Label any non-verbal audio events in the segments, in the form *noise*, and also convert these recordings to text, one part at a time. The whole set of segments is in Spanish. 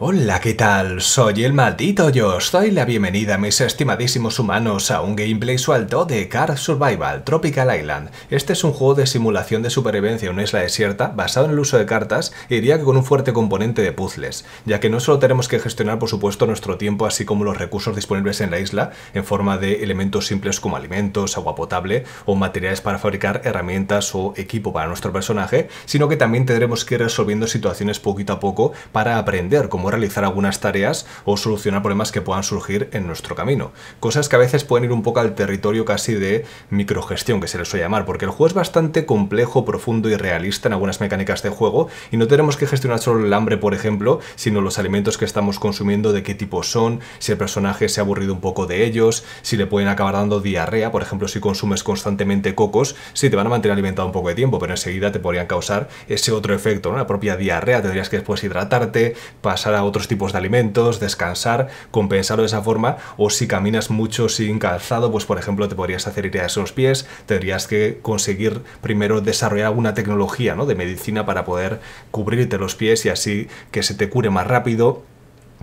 Hola, ¿qué tal? Soy el maldito yo. Os doy la bienvenida, mis estimadísimos humanos, a un gameplay suelto de Car Survival Tropical Island. Este es un juego de simulación de supervivencia en una isla desierta, basado en el uso de cartas, y diría que con un fuerte componente de puzzles, ya que no solo tenemos que gestionar, por supuesto, nuestro tiempo, así como los recursos disponibles en la isla, en forma de elementos simples como alimentos, agua potable o materiales para fabricar herramientas o equipo para nuestro personaje, sino que también tendremos que ir resolviendo situaciones poquito a poco para aprender cómo realizar algunas tareas o solucionar problemas que puedan surgir en nuestro camino. Cosas que a veces pueden ir un poco al territorio casi de microgestión, que se les suele llamar, porque el juego es bastante complejo, profundo y realista en algunas mecánicas de juego y no tenemos que gestionar solo el hambre, por ejemplo, sino los alimentos que estamos consumiendo, de qué tipo son, si el personaje se ha aburrido un poco de ellos, si le pueden acabar dando diarrea, por ejemplo, si consumes constantemente cocos, sí te van a mantener alimentado un poco de tiempo, pero enseguida te podrían causar ese otro efecto, la propia diarrea, tendrías que después hidratarte, pasar a otros tipos de alimentos, descansar, compensarlo de esa forma, o si caminas mucho sin calzado, pues por ejemplo te podrías hacer ideas en los pies, tendrías que conseguir primero desarrollar alguna tecnología ¿no? de medicina para poder cubrirte los pies y así que se te cure más rápido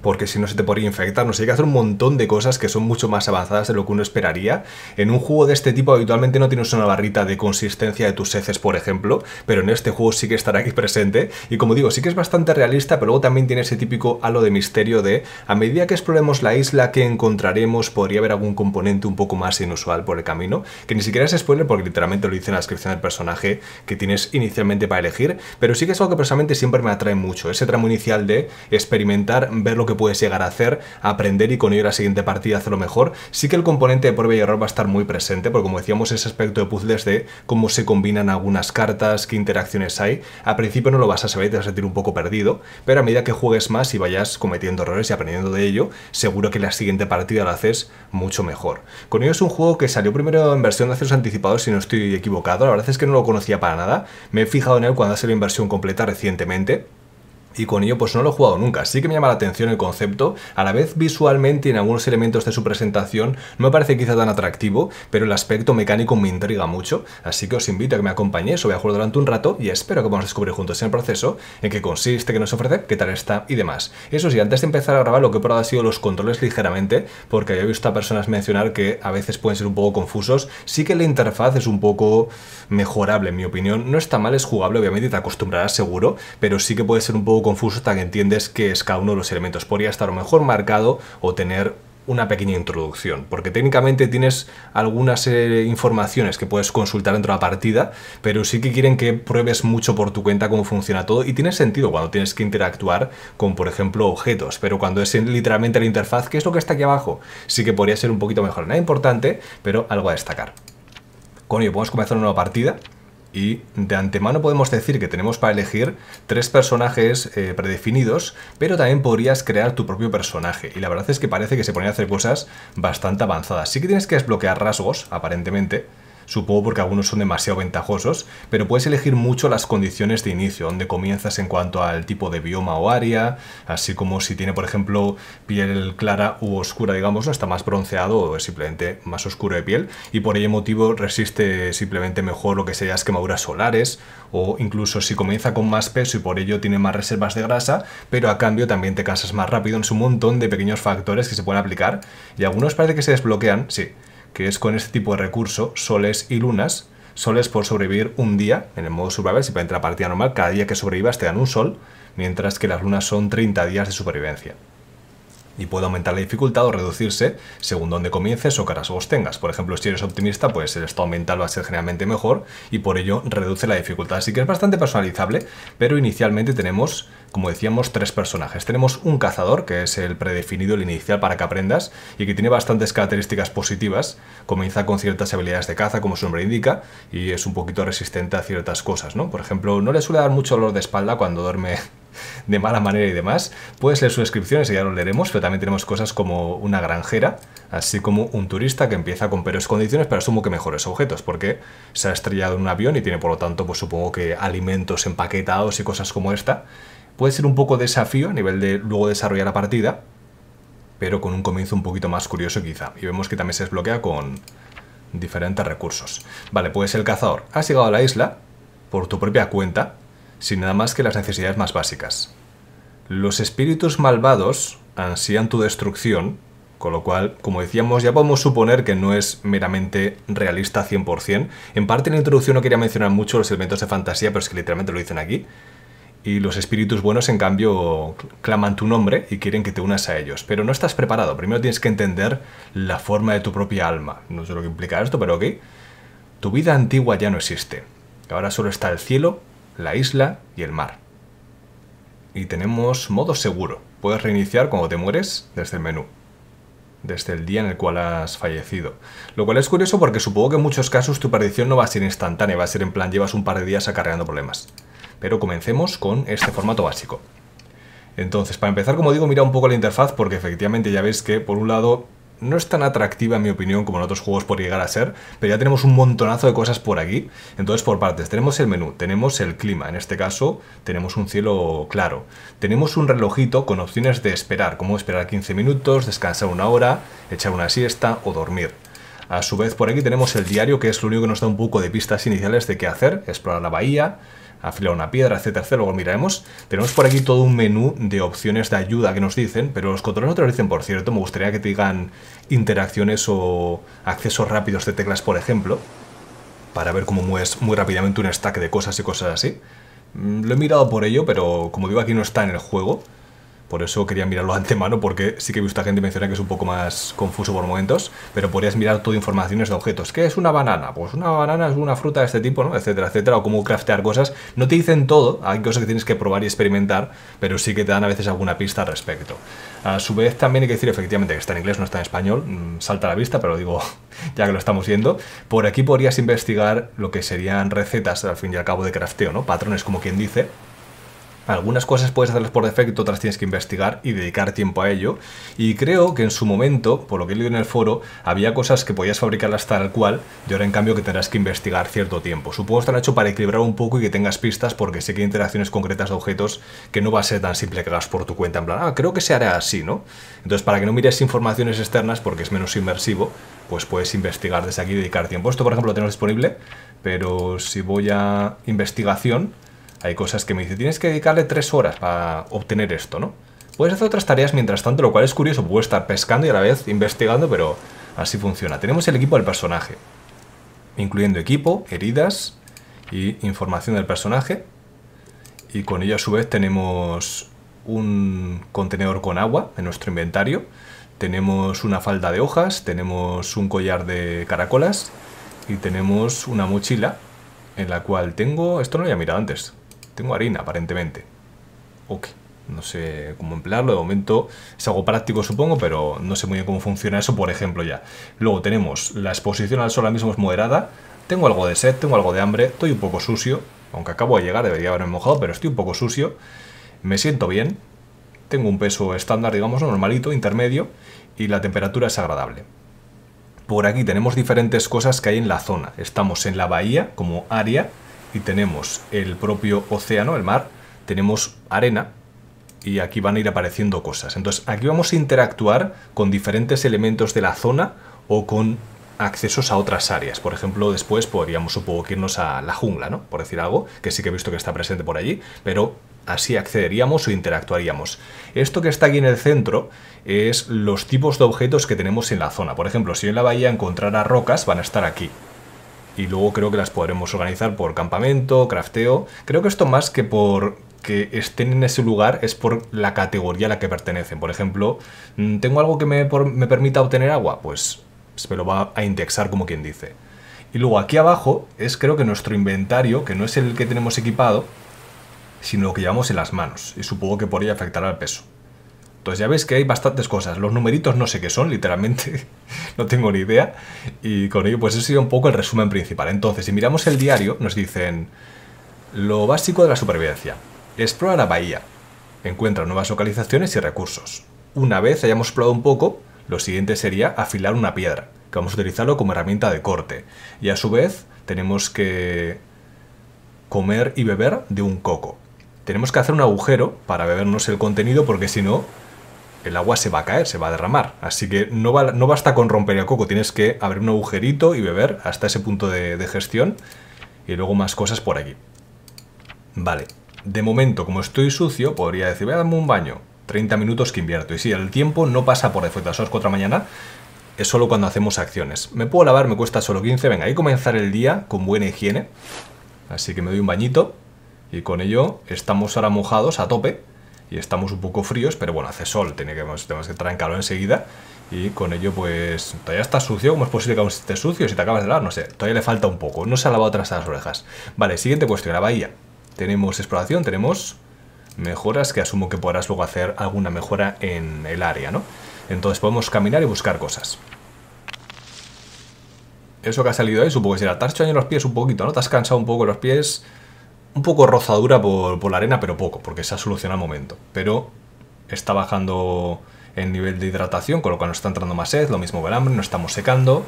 porque si no se te podría infectar, no sé, hay que hacer un montón de cosas que son mucho más avanzadas de lo que uno esperaría. En un juego de este tipo habitualmente no tienes una barrita de consistencia de tus heces, por ejemplo, pero en este juego sí que estará aquí presente, y como digo, sí que es bastante realista, pero luego también tiene ese típico halo de misterio de, a medida que exploremos la isla que encontraremos, podría haber algún componente un poco más inusual por el camino, que ni siquiera es spoiler porque literalmente lo dice en la descripción del personaje que tienes inicialmente para elegir, pero sí que es algo que personalmente siempre me atrae mucho, ese tramo inicial de experimentar, ver lo que puedes llegar a hacer, aprender y con ello la siguiente partida hacerlo mejor. Sí que el componente de prueba y error va a estar muy presente, porque como decíamos, ese aspecto de puzzles de cómo se combinan algunas cartas, qué interacciones hay, a principio no lo vas a saber, te vas a sentir un poco perdido, pero a medida que juegues más y vayas cometiendo errores y aprendiendo de ello, seguro que la siguiente partida la haces mucho mejor. Con ello es un juego que salió primero en versión de accesos anticipados, si no estoy equivocado, la verdad es que no lo conocía para nada, me he fijado en él cuando ha salido en versión completa recientemente, y con ello pues no lo he jugado nunca. Sí que me llama la atención el concepto, a la vez visualmente en algunos elementos de su presentación no me parece quizá tan atractivo, pero el aspecto mecánico me intriga mucho, así que os invito a que me acompañéis, os voy a jugar durante un rato y espero que podamos descubrir juntos en el proceso en qué consiste, qué nos ofrece, qué tal está y demás. Eso sí, antes de empezar a grabar lo que he probado ha sido los controles ligeramente, porque había visto a personas mencionar que a veces pueden ser un poco confusos, sí que la interfaz es un poco mejorable en mi opinión, no está mal, es jugable, obviamente te acostumbrarás seguro, pero sí que puede ser un poco confuso hasta que entiendes que es cada uno de los elementos. Podría estar mejor marcado o tener una pequeña introducción, porque técnicamente tienes algunas informaciones que puedes consultar dentro de la partida, pero sí que quieren que pruebes mucho por tu cuenta cómo funciona todo y tiene sentido cuando tienes que interactuar con, por ejemplo, objetos, pero cuando es literalmente la interfaz, ¿qué es lo que está aquí abajo? Sí que podría ser un poquito mejor, nada importante, pero algo a destacar. Con ello podemos comenzar una nueva partida y de antemano podemos decir que tenemos para elegir tres personajes eh, predefinidos, pero también podrías crear tu propio personaje. Y la verdad es que parece que se ponen a hacer cosas bastante avanzadas. Sí que tienes que desbloquear rasgos, aparentemente, supongo porque algunos son demasiado ventajosos, pero puedes elegir mucho las condiciones de inicio, donde comienzas en cuanto al tipo de bioma o área, así como si tiene, por ejemplo, piel clara u oscura, digamos, no está más bronceado o es simplemente más oscuro de piel, y por ello motivo resiste simplemente mejor lo que sean las quemaduras solares, o incluso si comienza con más peso y por ello tiene más reservas de grasa, pero a cambio también te cansas más rápido, en un montón de pequeños factores que se pueden aplicar, y algunos parece que se desbloquean, sí, que es con este tipo de recurso, soles y lunas, soles por sobrevivir un día en el modo survival, si para entrar a partida normal, cada día que sobrevivas te dan un sol, mientras que las lunas son 30 días de supervivencia. Y puede aumentar la dificultad o reducirse según donde comiences o rasgos tengas. Por ejemplo, si eres optimista, pues el estado mental va a ser generalmente mejor y por ello reduce la dificultad. Así que es bastante personalizable, pero inicialmente tenemos como decíamos, tres personajes. Tenemos un cazador, que es el predefinido, el inicial para que aprendas, y que tiene bastantes características positivas. Comienza con ciertas habilidades de caza, como su nombre indica, y es un poquito resistente a ciertas cosas, ¿no? Por ejemplo, no le suele dar mucho dolor de espalda cuando duerme *laughs* de mala manera y demás. Puedes leer sus descripciones y ya lo leeremos, pero también tenemos cosas como una granjera, así como un turista que empieza con peores condiciones, pero asumo que mejores objetos, porque se ha estrellado en un avión y tiene por lo tanto, pues supongo que alimentos empaquetados y cosas como esta. Puede ser un poco desafío a nivel de luego desarrollar la partida, pero con un comienzo un poquito más curioso quizá. Y vemos que también se desbloquea con diferentes recursos. Vale, pues el cazador. Has llegado a la isla por tu propia cuenta, sin nada más que las necesidades más básicas. Los espíritus malvados ansían tu destrucción, con lo cual, como decíamos, ya podemos suponer que no es meramente realista 100%. En parte en la introducción no quería mencionar mucho los elementos de fantasía, pero es que literalmente lo dicen aquí. Y los espíritus buenos, en cambio, claman tu nombre y quieren que te unas a ellos. Pero no estás preparado. Primero tienes que entender la forma de tu propia alma. No sé lo que implica esto, pero ok. Tu vida antigua ya no existe. Ahora solo está el cielo, la isla y el mar. Y tenemos modo seguro. Puedes reiniciar cuando te mueres desde el menú desde el día en el cual has fallecido. Lo cual es curioso porque supongo que en muchos casos tu perdición no va a ser instantánea, va a ser en plan llevas un par de días acarreando problemas. Pero comencemos con este formato básico. Entonces, para empezar, como digo, mira un poco la interfaz porque efectivamente ya veis que por un lado no es tan atractiva en mi opinión como en otros juegos por llegar a ser, pero ya tenemos un montonazo de cosas por aquí. Entonces por partes, tenemos el menú, tenemos el clima, en este caso tenemos un cielo claro, tenemos un relojito con opciones de esperar, como esperar 15 minutos, descansar una hora, echar una siesta o dormir. A su vez por aquí tenemos el diario que es lo único que nos da un poco de pistas iniciales de qué hacer, explorar la bahía, afilar una piedra, etcétera. Luego miraremos. Tenemos por aquí todo un menú de opciones de ayuda que nos dicen, pero los controles no te lo dicen, por cierto. Me gustaría que te digan interacciones o accesos rápidos de teclas, por ejemplo, para ver cómo mueves muy rápidamente un stack de cosas y cosas así. Mm, lo he mirado por ello, pero como digo, aquí no está en el juego. Por eso quería mirarlo antemano, porque sí que he visto a gente mencionar que es un poco más confuso por momentos, pero podrías mirar todo informaciones de objetos. ¿Qué es una banana? Pues una banana es una fruta de este tipo, ¿no? Etcétera, etcétera, o cómo craftear cosas. No te dicen todo, hay cosas que tienes que probar y experimentar, pero sí que te dan a veces alguna pista al respecto. A su vez, también hay que decir efectivamente que está en inglés, no está en español, mm, salta a la vista, pero digo *laughs* ya que lo estamos viendo. Por aquí podrías investigar lo que serían recetas, al fin y al cabo, de crafteo, ¿no? Patrones, como quien dice algunas cosas puedes hacerlas por defecto, otras tienes que investigar y dedicar tiempo a ello. Y creo que en su momento, por lo que he leído en el foro, había cosas que podías fabricarlas tal cual y ahora en cambio que tendrás que investigar cierto tiempo. Supongo que están hecho para equilibrar un poco y que tengas pistas porque sé que hay interacciones concretas de objetos que no va a ser tan simple que hagas por tu cuenta. En plan, ah, creo que se hará así, ¿no? Entonces, para que no mires informaciones externas porque es menos inmersivo, pues puedes investigar desde aquí y dedicar tiempo. Esto, por ejemplo, lo tengo disponible, pero si voy a investigación hay cosas que me dice, tienes que dedicarle tres horas para obtener esto, ¿no? Puedes hacer otras tareas mientras tanto, lo cual es curioso, puedes estar pescando y a la vez investigando, pero así funciona. Tenemos el equipo del personaje, incluyendo equipo, heridas y información del personaje. Y con ello a su vez tenemos un contenedor con agua en nuestro inventario. Tenemos una falda de hojas, tenemos un collar de caracolas y tenemos una mochila en la cual tengo... Esto no lo había mirado antes. Tengo harina, aparentemente. Ok. No sé cómo emplearlo, de momento es algo práctico supongo, pero no sé muy bien cómo funciona eso, por ejemplo, ya. Luego tenemos la exposición al sol ahora mismo es moderada, tengo algo de sed, tengo algo de hambre, estoy un poco sucio, aunque acabo de llegar, debería haberme mojado, pero estoy un poco sucio, me siento bien, tengo un peso estándar, digamos, normalito, intermedio, y la temperatura es agradable. Por aquí tenemos diferentes cosas que hay en la zona. Estamos en la bahía como área y tenemos el propio océano, el mar, tenemos arena y aquí van a ir apareciendo cosas. Entonces aquí vamos a interactuar con diferentes elementos de la zona o con accesos a otras áreas. Por ejemplo, después podríamos supongo que irnos a la jungla, ¿no? Por decir algo, que sí que he visto que está presente por allí, pero así accederíamos o interactuaríamos. Esto que está aquí en el centro es los tipos de objetos que tenemos en la zona. Por ejemplo, si en la bahía encontrara rocas, van a estar aquí y luego creo que las podremos organizar por campamento, crafteo. Creo que esto más que por que estén en ese lugar es por la categoría a la que pertenecen. Por ejemplo, mm, ¿tengo algo que me, me permita obtener agua? Pues se lo va a indexar como quien dice. Y luego aquí abajo es creo que nuestro inventario, que no es el que tenemos equipado, sino lo que llevamos en las manos. Y supongo que por ello afectará al peso. Entonces ya veis que hay bastantes cosas. Los numeritos no sé qué son, literalmente *laughs* no tengo ni idea. Y con ello pues ese sido un poco el resumen principal. Entonces, si miramos el diario, nos dicen lo básico de la supervivencia. Explora la bahía. Encuentra nuevas localizaciones y recursos. Una vez hayamos explorado un poco, lo siguiente sería afilar una piedra, que vamos a utilizarlo como herramienta de corte. Y a su vez tenemos que comer y beber de un coco. Tenemos que hacer un agujero para bebernos el contenido porque si no el agua se va a caer, se va a derramar. Así que no, no basta con romper el coco, tienes que abrir un agujerito y beber hasta ese punto de, gestión. Y luego más cosas por aquí. Vale. de momento, como estoy sucio, podría decir, voy a darme un baño. 30 minutos que invierto. Y si el tiempo no pasa por defecto a las 4 de la mañana, es solo cuando hacemos acciones. Me puedo lavar, me cuesta solo 15. Venga, hay que comenzar el día con buena higiene. Así que me doy un bañito. Y con ello estamos ahora mojados a tope. Y estamos un poco fríos, pero bueno, hace sol. Tenemos, tenemos que entrar en calor enseguida. Y con ello, pues, todavía está sucio. ¿Cómo es posible que aún esté sucio si te acabas de lavar? No sé, todavía le falta un poco. No se ha lavado tras las orejas. Vale, siguiente cuestión, la bahía. Tenemos exploración, tenemos mejoras que asumo que podrás luego hacer alguna mejora en el área, ¿no? Entonces podemos caminar y buscar cosas. Eso que ha salido ahí, supongo que será. Te has hecho los pies un poquito, ¿no? Te has cansado un poco los pies. Un poco rozadura por, por la arena, pero poco, porque se ha solucionado al momento. Pero está bajando el nivel de hidratación, con lo cual nos está entrando más sed, lo mismo que el hambre, nos estamos secando,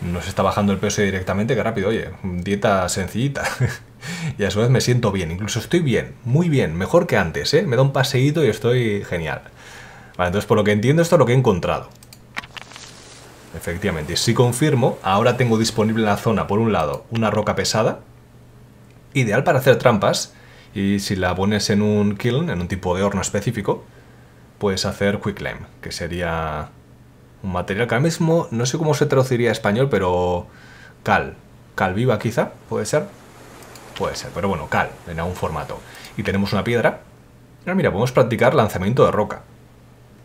nos está bajando el peso directamente, que rápido, oye, dieta sencillita. *laughs* y a su vez me siento bien, incluso estoy bien, muy bien, mejor que antes, ¿eh? Me da un paseíto y estoy genial. Vale, entonces por lo que entiendo esto es lo que he encontrado. Efectivamente, si confirmo, ahora tengo disponible en la zona, por un lado, una roca pesada, ideal para hacer trampas, y si la pones en un kiln, en un tipo de horno específico, puedes hacer quicklime, que sería un material que ahora mismo no sé cómo se traduciría a español, pero cal, cal viva quizá, puede ser. Puede ser, pero bueno, cal, en algún formato. Y tenemos una piedra. Ahora mira, podemos practicar lanzamiento de roca.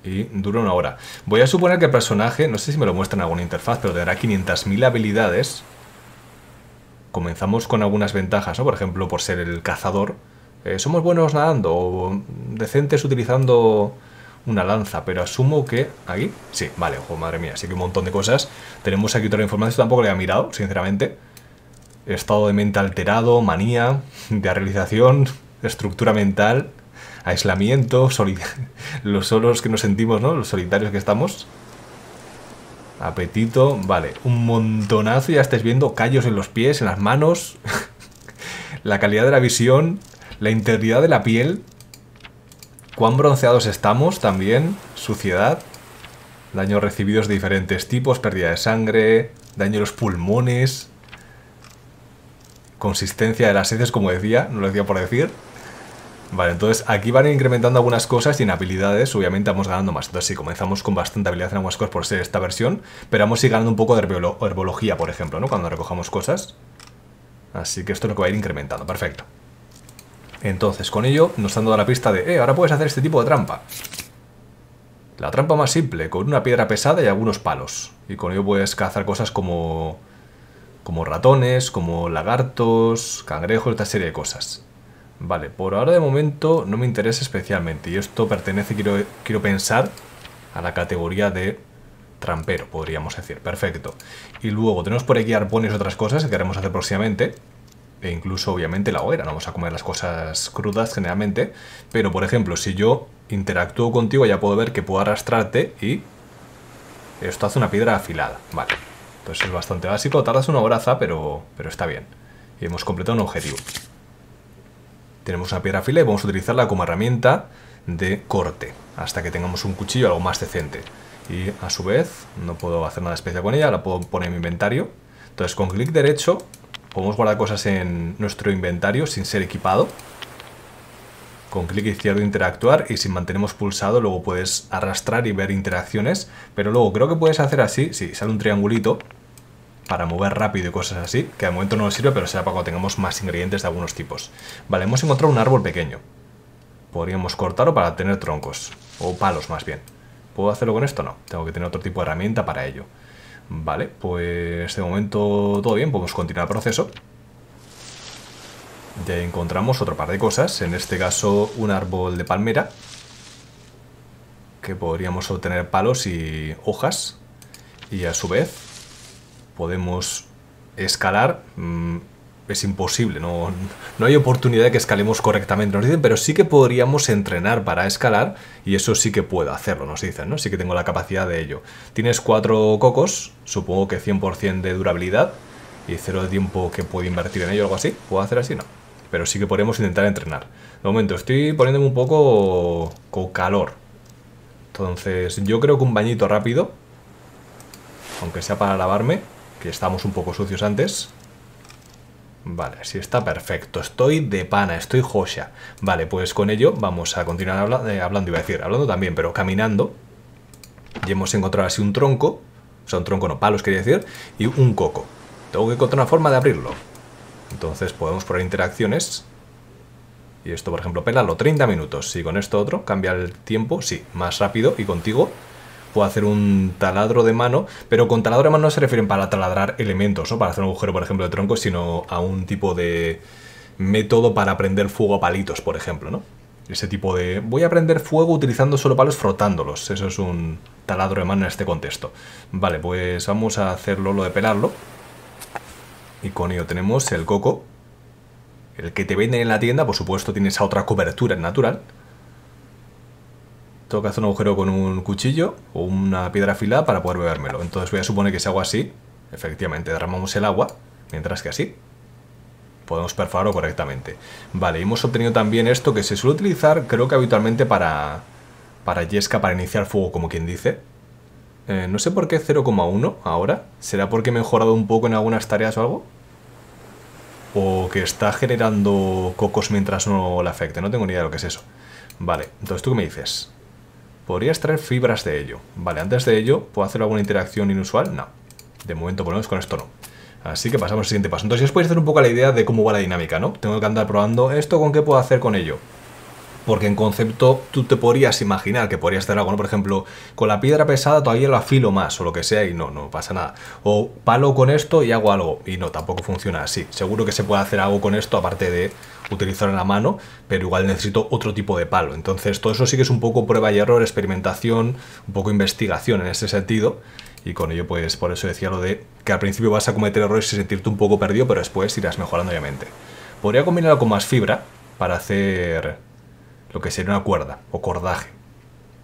Y dura una hora. Voy a suponer que el personaje, no sé si me lo muestra en alguna interfaz, pero tendrá 500.000 habilidades. Comenzamos con algunas ventajas, ¿no? Por ejemplo, por ser el cazador. Eh, somos buenos nadando o decentes utilizando una lanza, pero asumo que... ¿Aquí? Sí, vale, ojo, madre mía, sí que un montón de cosas. Tenemos aquí la información, tampoco le he mirado, sinceramente. Estado de mente alterado, manía, de realización, estructura mental, aislamiento, *laughs* los solos que nos sentimos, ¿no? Los solitarios que estamos. Apetito, vale, un montonazo, ya estáis viendo callos en los pies, en las manos, *laughs* la calidad de la visión, la integridad de la piel, cuán bronceados estamos también, suciedad, daños recibidos de diferentes tipos, pérdida de sangre, daño en los pulmones, consistencia de las heces, como decía, no lo decía por decir. Vale, entonces aquí van incrementando algunas cosas y en habilidades obviamente vamos ganando más. Entonces sí, comenzamos con bastante habilidad en algunas cosas por ser esta versión, pero vamos a ir ganando un poco de herbología, por ejemplo, ¿no? Cuando recojamos cosas. Así que esto es lo que va a ir incrementando, perfecto. Entonces, con ello nos han dado la pista de, eh, ahora puedes hacer este tipo de trampa. La trampa más simple, con una piedra pesada y algunos palos. Y con ello puedes cazar cosas como, como ratones, como lagartos, cangrejos, esta serie de cosas. Vale, por ahora de momento no me interesa especialmente. Y esto pertenece, quiero, quiero pensar, a la categoría de trampero, podríamos decir. Perfecto. Y luego tenemos por aquí arpones y otras cosas que queremos hacer próximamente e incluso obviamente la hoguera, no vamos a comer las cosas crudas generalmente, pero por ejemplo, si yo interactúo contigo ya puedo ver que puedo arrastrarte y esto hace una piedra afilada, vale. Entonces es bastante básico, tardas una horaza, pero, pero está bien. Y hemos completado un objetivo. Tenemos una piedra afilada y vamos a utilizarla como herramienta de corte, hasta que tengamos un cuchillo algo más decente. Y a su vez, no puedo hacer nada especial con ella, la puedo poner en mi inventario. Entonces con clic derecho Podemos guardar cosas en nuestro inventario sin ser equipado. Con clic izquierdo interactuar y si mantenemos pulsado luego puedes arrastrar y ver interacciones. Pero luego creo que puedes hacer así, si sale un triangulito para mover rápido y cosas así, que de momento no nos sirve, pero será para cuando tengamos más ingredientes de algunos tipos. Vale, hemos encontrado un árbol pequeño. Podríamos cortarlo para tener troncos, o palos más bien. ¿Puedo hacerlo con esto? No, tengo que tener otro tipo de herramienta para ello. Vale, pues de momento todo bien, podemos continuar el proceso. Ya encontramos otro par de cosas, en este caso un árbol de palmera, que podríamos obtener palos y hojas, y a su vez podemos escalar mm, es imposible, no, no hay oportunidad de que escalemos correctamente, nos dicen, pero sí que podríamos entrenar para escalar y eso sí que puedo hacerlo, nos dicen, ¿no? Sí que tengo la capacidad de ello. Tienes cuatro cocos, supongo que 100% de durabilidad y cero de tiempo que puedo invertir en ello algo así. ¿Puedo hacer así? No. Pero sí que podríamos intentar entrenar. De momento estoy poniéndome un poco con calor. Entonces yo creo que un bañito rápido, aunque sea para lavarme, que estamos un poco sucios antes, Vale, así está perfecto. Estoy de pana, estoy joya. Vale, pues con ello vamos a continuar eh, hablando, iba a decir, hablando también, pero caminando. Y hemos encontrado así un tronco, o sea, un tronco no, palos quería decir, y un coco. Tengo que encontrar una forma de abrirlo. Entonces podemos poner interacciones. Y esto, por ejemplo, pelarlo 30 minutos. Si con esto otro cambia el tiempo, sí, más rápido. Y contigo puedo hacer un taladro de mano, pero con taladro de mano no se refieren para taladrar elementos, ¿no? Para hacer un agujero, por ejemplo, de tronco, sino a un tipo de método para prender fuego a palitos, por ejemplo, ¿no? Ese tipo de... Voy a prender fuego utilizando solo palos frotándolos. Eso es un taladro de mano en este contexto. Vale, pues vamos a hacerlo lo de pelarlo. Y con ello tenemos el coco. El que te venden en la tienda, por supuesto, tiene esa otra cobertura natural. Tengo que hacer un agujero con un cuchillo o una piedra afilada para poder bebérmelo. Entonces voy a suponer que si hago así, efectivamente derramamos el agua, mientras que así podemos perforarlo correctamente. Vale, hemos obtenido también esto que se suele utilizar, creo que habitualmente para, para Yesca, para iniciar fuego, como quien dice. Eh, no sé por qué 0,1 ahora. ¿Será porque he mejorado un poco en algunas tareas o algo? ¿O que está generando cocos mientras no le afecte? No tengo ni idea de lo que es eso. Vale, entonces tú qué me dices. Podría extraer fibras de ello. Vale, antes de ello, ¿puedo hacer alguna interacción inusual? No. De momento, por lo menos con esto no. Así que pasamos al siguiente paso. Entonces ya os podéis hacer un poco la idea de cómo va la dinámica, ¿no? Tengo que andar probando esto, ¿con qué puedo hacer con ello? Porque en concepto tú te podrías imaginar que podrías hacer algo, ¿no? Por ejemplo, con la piedra pesada todavía lo afilo más o lo que sea y no, no pasa nada. O palo con esto y hago algo y no, tampoco funciona así. Seguro que se puede hacer algo con esto aparte de utilizar en la mano, pero igual necesito otro tipo de palo. Entonces todo eso sí que es un poco prueba y error, experimentación, un poco investigación en ese sentido. Y con ello, pues por eso decía lo de que al principio vas a cometer errores y sentirte un poco perdido, pero después irás mejorando obviamente. Podría combinarlo con más fibra para hacer lo que sería una cuerda o cordaje.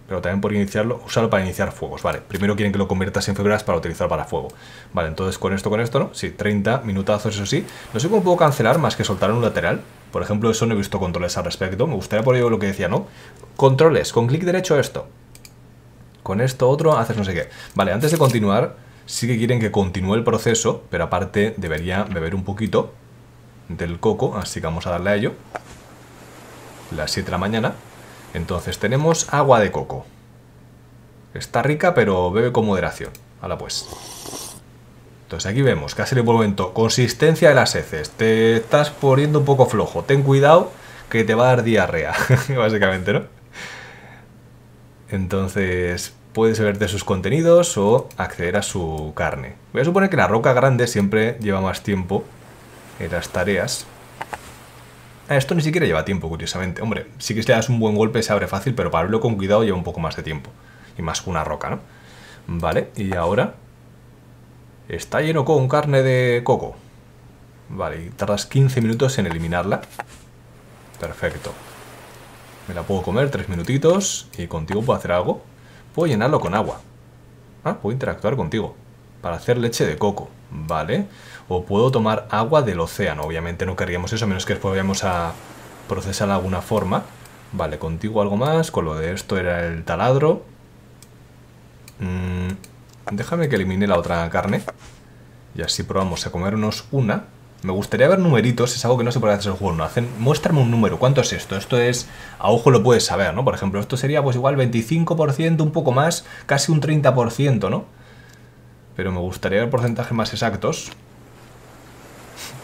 Pero también por iniciarlo, usarlo para iniciar fuegos. Vale, primero quieren que lo conviertas en fibras para utilizar para fuego. Vale, entonces con esto, con esto, ¿no? Sí, 30 minutazos, eso sí. No sé cómo puedo cancelar más que soltar un lateral. Por ejemplo, eso no he visto controles al respecto. Me gustaría por ello lo que decía, ¿no? Controles, con clic derecho esto. Con esto otro haces no sé qué. Vale, antes de continuar, sí que quieren que continúe el proceso, pero aparte debería beber un poquito del coco, así que vamos a darle a ello las 7 de la mañana. Entonces tenemos agua de coco. Está rica, pero bebe con moderación. Hala pues. Entonces aquí vemos que hace el momento consistencia de las heces. Te estás poniendo un poco flojo. Ten cuidado que te va a dar diarrea, *laughs* básicamente, ¿no? Entonces puedes de sus contenidos o acceder a su carne. Voy a suponer que la roca grande siempre lleva más tiempo en las tareas Ah, esto ni siquiera lleva tiempo, curiosamente. Hombre, sí que si le das un buen golpe se abre fácil, pero para abrirlo con cuidado lleva un poco más de tiempo. Y más que una roca, ¿no? Vale, y ahora... Está lleno con carne de coco. Vale, y tardas 15 minutos en eliminarla. Perfecto. Me la puedo comer, 3 minutitos. Y contigo puedo hacer algo. Puedo llenarlo con agua. Ah, puedo interactuar contigo. Para hacer leche de coco. Vale o puedo tomar agua del océano. Obviamente no querríamos eso, a menos que después vayamos a procesar de alguna forma. Vale, contigo algo más, con lo de esto era el taladro. Mm, déjame que elimine la otra carne. Y así probamos a comernos una. Me gustaría ver numeritos, es algo que no se puede hacer el juego. No hacen, muéstrame un número, ¿cuánto es esto? Esto es, a ojo lo puedes saber, ¿no? Por ejemplo, esto sería pues igual 25%, un poco más, casi un 30%, ¿no? Pero me gustaría ver porcentajes más exactos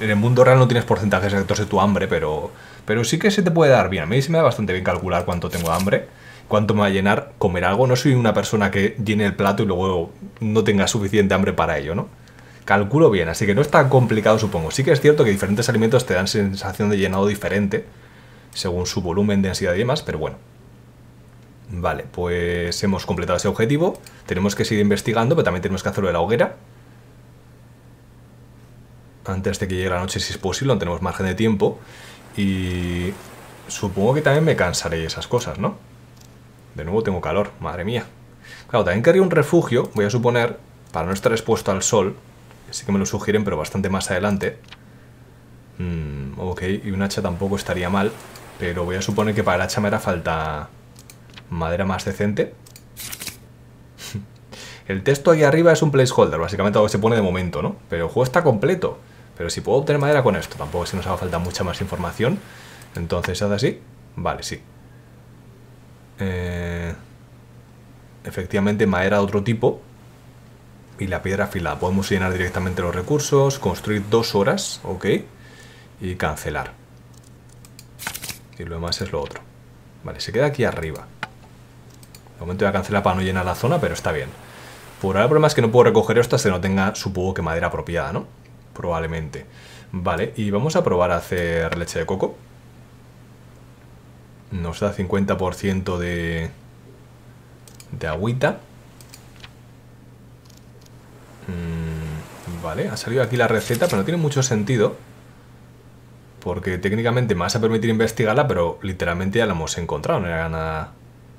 en el mundo real no tienes porcentajes exactos de tu hambre, pero, pero sí que se te puede dar bien. A mí se me da bastante bien calcular cuánto tengo hambre, cuánto me va a llenar comer algo. No soy una persona que llene el plato y luego no tenga suficiente hambre para ello, ¿no? Calculo bien, así que no es tan complicado supongo. Sí que es cierto que diferentes alimentos te dan sensación de llenado diferente, según su volumen, densidad y demás, pero bueno. Vale, pues hemos completado ese objetivo. Tenemos que seguir investigando, pero también tenemos que hacerlo de la hoguera antes de que llegue la noche si es posible, no tenemos margen de tiempo. Y supongo que también me cansaré esas cosas, ¿no? De nuevo tengo calor, madre mía. Claro, también querría un refugio, voy a suponer, para no estar expuesto al sol. Sí que me lo sugieren, pero bastante más adelante. Mm, ok, y un hacha tampoco estaría mal. Pero voy a suponer que para el hacha me hará falta madera más decente. *laughs* El texto aquí arriba es un placeholder, básicamente algo que se pone de momento, ¿no? Pero el juego está completo. Pero si puedo obtener madera con esto, tampoco si nos haga falta mucha más información. Entonces, ¿hace así? Vale, sí. Eh, efectivamente, madera de otro tipo. Y la piedra afilada. Podemos llenar directamente los recursos, construir dos horas, ok. Y cancelar. Y lo demás es lo otro. Vale, se queda aquí arriba. De momento voy a cancelar para no llenar la zona, pero está bien. Por ahora el problema es que no puedo recoger esto hasta que no tenga, supongo que madera apropiada, ¿no? Probablemente. Vale, y vamos a probar a hacer leche de coco. Nos da 50% de, de agüita. Mm, vale, ha salido aquí la receta, pero no tiene mucho sentido. Porque técnicamente me vas a permitir investigarla, pero literalmente ya la hemos encontrado. No era nada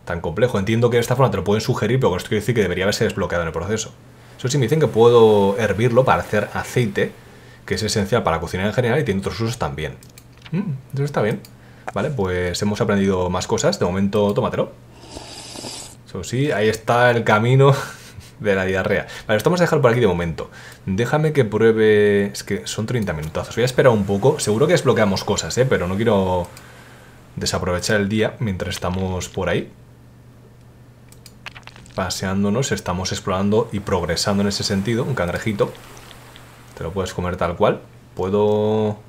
tan complejo. Entiendo que de esta forma te lo pueden sugerir, pero esto quiere decir que debería haberse desbloqueado en el proceso. Eso sí me dicen que puedo hervirlo para hacer aceite, que es esencial para cocinar en general y tiene otros usos también. Mm, eso está bien. Vale, pues hemos aprendido más cosas. De momento, tómatelo. Eso sí, ahí está el camino *laughs* de la diarrea. Vale, estamos a dejar por aquí de momento. Déjame que pruebe... Es que son 30 minutazos. Voy a esperar un poco. Seguro que desbloqueamos cosas, ¿eh? Pero no quiero desaprovechar el día mientras estamos por ahí. Paseándonos, estamos explorando y progresando en ese sentido. Un cangrejito. Te lo puedes comer tal cual. Puedo...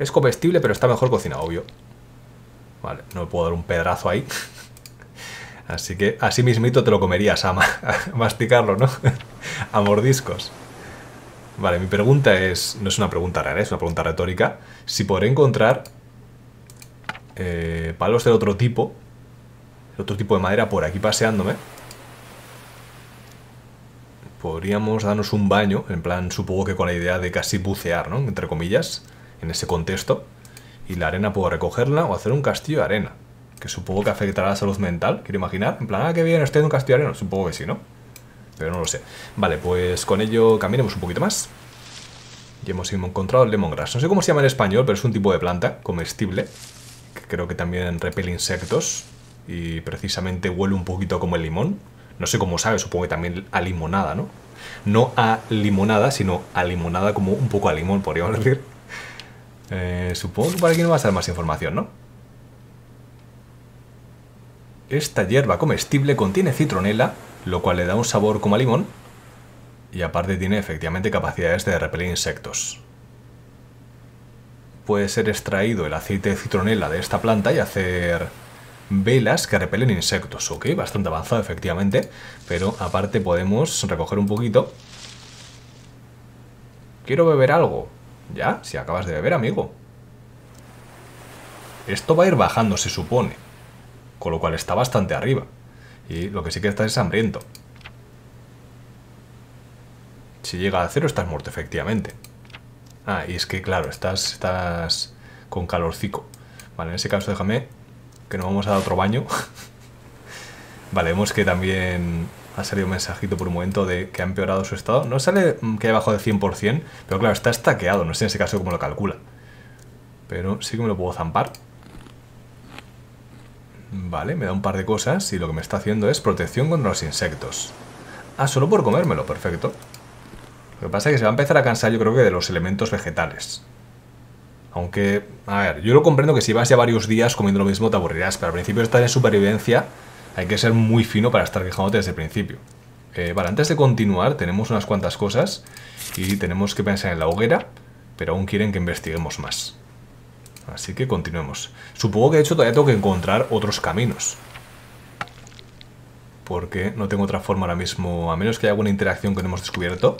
Es comestible, pero está mejor cocinado, obvio. Vale, no me puedo dar un pedazo ahí. *laughs* Así que así mismito te lo comerías a, *laughs* masticarlo, ¿no? *laughs* a mordiscos. Vale, mi pregunta es... No es una pregunta rara, es una pregunta retórica. Si podré encontrar eh, palos de otro tipo, de otro tipo de madera por aquí paseándome, podríamos darnos un baño, en plan, supongo que con la idea de casi bucear, ¿no? Entre comillas en ese contexto. Y la arena puedo recogerla o hacer un castillo de arena. Que supongo que afectará a la salud mental, quiero imaginar. En plan, ah, que bien, estoy en un castillo de arena. Supongo que sí, ¿no? Pero no lo sé. Vale, pues con ello caminemos un poquito más. Y hemos encontrado el lemongrass. No sé cómo se llama en español, pero es un tipo de planta comestible. Que creo que también repele insectos. Y precisamente huele un poquito como el limón. No sé cómo sabe, supongo que también a limonada, ¿no? No a limonada, sino a limonada como un poco a limón, podríamos *laughs* decir. Eh, supongo que por aquí no va a estar más información, ¿no? Esta hierba comestible contiene citronela, lo cual le da un sabor como a limón, y aparte tiene efectivamente capacidades de repeler insectos. Puede ser extraído el aceite de citronela de esta planta y hacer velas que repelen insectos, ok, bastante avanzado efectivamente, pero aparte podemos recoger un poquito. Quiero beber algo, ya, si acabas de beber, amigo. Esto va a ir bajando, se supone. Con lo cual está bastante arriba. Y lo que sí que está es hambriento. Si llega a cero estás muerto, efectivamente. Ah, y es que, claro, estás, estás con calorcico. Vale, en ese caso déjame que nos vamos a dar otro baño. *laughs* vale, vemos que también ha salido un mensajito por un momento de que ha empeorado su estado. No sale que haya bajado del 100%, pero claro, está estaqueado, no sé en ese caso cómo lo calcula. Pero sí que me lo puedo zampar. Vale, me da un par de cosas y lo que me está haciendo es protección contra los insectos. Ah, solo por comérmelo, perfecto. Lo que pasa es que se va a empezar a cansar yo creo que de los elementos vegetales. Aunque, a ver, yo lo comprendo que si vas ya varios días comiendo lo mismo te aburrirás, pero al principio estás en supervivencia hay que ser muy fino para estar quejándote desde el principio. Eh, vale, antes de continuar tenemos unas cuantas cosas y tenemos que pensar en la hoguera, pero aún quieren que investiguemos más. Así que continuemos. Supongo que de hecho todavía tengo que encontrar otros caminos. Porque no tengo otra forma ahora mismo, a menos que haya alguna interacción que no hemos descubierto,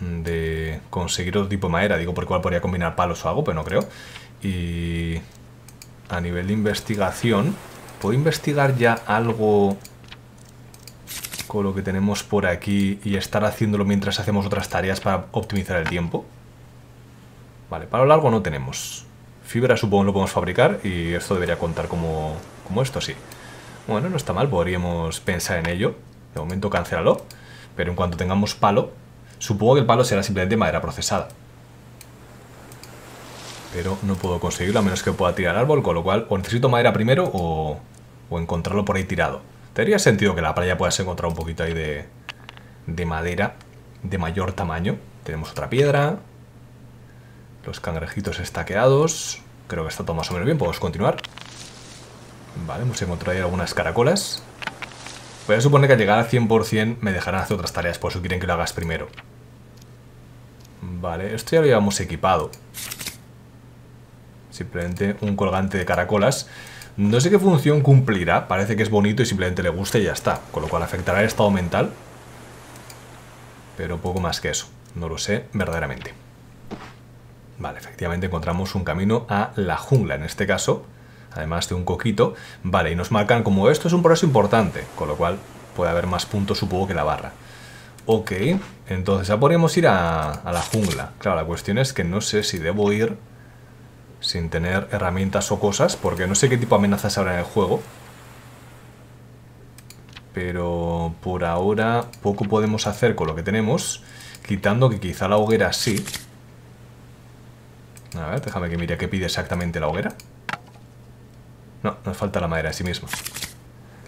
de conseguir otro tipo de madera. Digo, por cual podría combinar palos o algo, pero no creo. Y a nivel de investigación, ¿Puedo investigar ya algo con lo que tenemos por aquí y estar haciéndolo mientras hacemos otras tareas para optimizar el tiempo? Vale, para lo largo no tenemos. Fibra supongo que lo podemos fabricar y esto debería contar como, como esto, sí. Bueno, no está mal, podríamos pensar en ello. De momento cancelalo. Pero en cuanto tengamos palo, supongo que el palo será simplemente madera procesada pero no puedo conseguirlo a menos que pueda tirar árbol, con lo cual o necesito madera primero o, o encontrarlo por ahí tirado. Tendría sentido que la playa puedas encontrar un poquito ahí de, de madera de mayor tamaño. Tenemos otra piedra. Los cangrejitos estaqueados. Creo que está todo más o menos bien, podemos continuar. Vale, hemos encontrado ahí algunas caracolas. Voy a suponer que al llegar al 100% me dejarán hacer otras tareas, por eso quieren que lo hagas primero. Vale, esto ya lo llevamos equipado. Simplemente un colgante de caracolas. No sé qué función cumplirá, parece que es bonito y simplemente le gusta y ya está. Con lo cual afectará el estado mental. Pero poco más que eso, no lo sé verdaderamente. Vale, efectivamente encontramos un camino a la jungla en este caso además de un coquito. Vale, y nos marcan como esto es un progreso importante, con lo cual puede haber más puntos supongo que la barra. Ok, entonces ya podríamos ir a, la jungla. Claro, la cuestión es que no sé si debo ir sin tener herramientas o cosas, porque no sé qué tipo de amenazas habrá en el juego. Pero por ahora poco podemos hacer con lo que tenemos, quitando que quizá la hoguera sí. A ver, déjame que mire qué pide exactamente la hoguera. No, nos falta la madera en sí misma.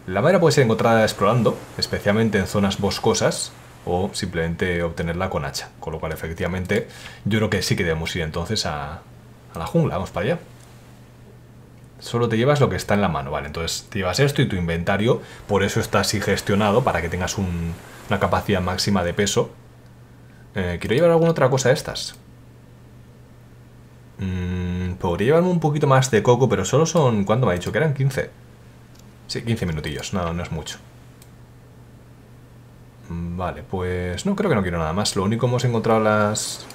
La madera puede ser encontrada explorando, especialmente en zonas boscosas, o simplemente obtenerla con hacha. Con lo cual, efectivamente, yo creo que sí que debemos ir entonces a, la jungla. Vamos para allá. Solo te llevas lo que está en la mano, ¿vale? Entonces te llevas esto y tu inventario, por eso está así gestionado, para que tengas una capacidad máxima de peso. Eh, ¿Quiero llevar alguna otra cosa de estas? Mmm, podría llevarme un poquito más de coco, pero solo son... ¿Cuánto me ha dicho? ¿Que eran 15? Sí, 15 minutillos, no, no es mucho. Mm, vale, pues no, creo que no quiero nada más. Lo único hemos encontrado las...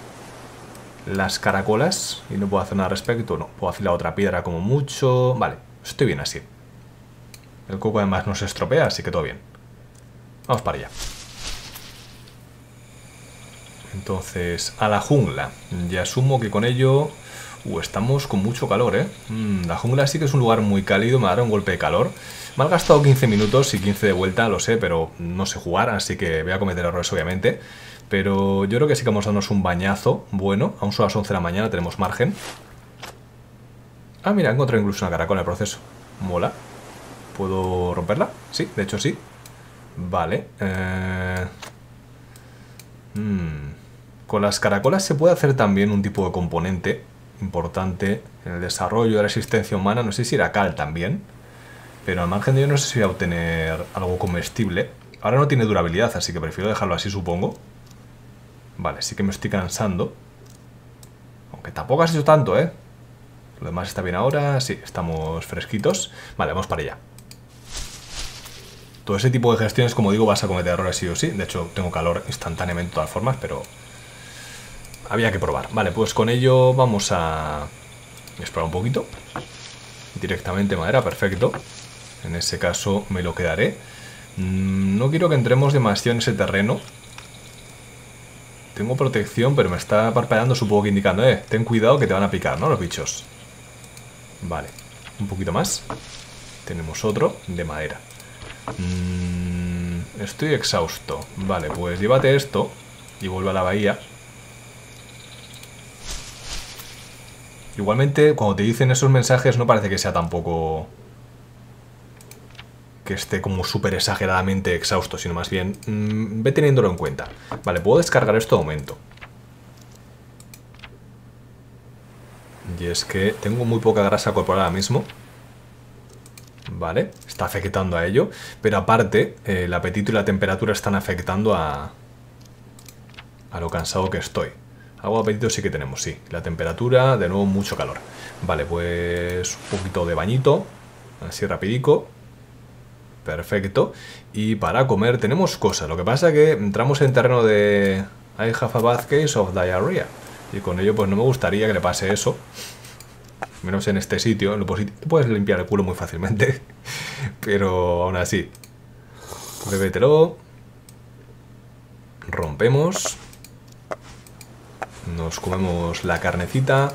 Las caracolas y no puedo hacer nada al respecto. No, puedo afilar otra piedra como mucho. Vale, estoy bien así. El coco además no se estropea, así que todo bien. Vamos para allá. Entonces, a la jungla. Ya asumo que con ello Uh, estamos con mucho calor, ¿eh? Mm, la jungla sí que es un lugar muy cálido, me dado un golpe de calor. Han gastado 15 minutos y 15 de vuelta, lo sé, pero no sé jugar, así que voy a cometer errores obviamente. Pero yo creo que sí que vamos a darnos un bañazo bueno. Aún son las 11 de la mañana, tenemos margen. Ah, mira, he encontrado incluso una caracola en el proceso. Mola. ¿Puedo romperla? Sí, de hecho sí. Vale. Eh... Hmm. Con las caracolas se puede hacer también un tipo de componente importante en el desarrollo de la existencia humana. No sé si era cal también, pero al margen de ello no sé si voy a obtener algo comestible. Ahora no tiene durabilidad, así que prefiero dejarlo así, supongo. Vale, sí que me estoy cansando. Aunque tampoco ha sido tanto, ¿eh? Lo demás está bien ahora. Sí, estamos fresquitos. Vale, vamos para allá. Todo ese tipo de gestiones, como digo, vas a cometer errores sí o sí. De hecho, tengo calor instantáneamente de todas formas, pero había que probar. Vale, pues con ello vamos a explorar un poquito. Directamente madera, perfecto. En ese caso me lo quedaré. Mm, no quiero que entremos demasiado en ese terreno. Tengo protección, pero me está parpadeando, supongo que indicando, eh, ten cuidado que te van a picar, ¿no? Los bichos. Vale, un poquito más. Tenemos otro de madera. Mm, estoy exhausto. Vale, pues llévate esto y vuelve a la bahía. Igualmente, cuando te dicen esos mensajes no parece que sea tampoco que esté como súper exageradamente exhausto, sino más bien mm, ve teniéndolo en cuenta. Vale, puedo descargar esto de momento. Y es que tengo muy poca grasa corporal ahora mismo. Vale, está afectando a ello. Pero aparte, el apetito y la temperatura están afectando a, a lo cansado que estoy. Agua apetito sí que tenemos, sí. La temperatura, de nuevo, mucho calor. Vale, pues un poquito de bañito. Así rapidico. Perfecto. Y para comer tenemos cosas. Lo que pasa que entramos en terreno de... I have a bad case of diarrhea. Y con ello pues no me gustaría que le pase eso. Menos en este sitio. En lo positivo puedes limpiar el culo muy fácilmente. *laughs* Pero aún así. Bébetelo. Rompemos. Nos comemos la carnecita.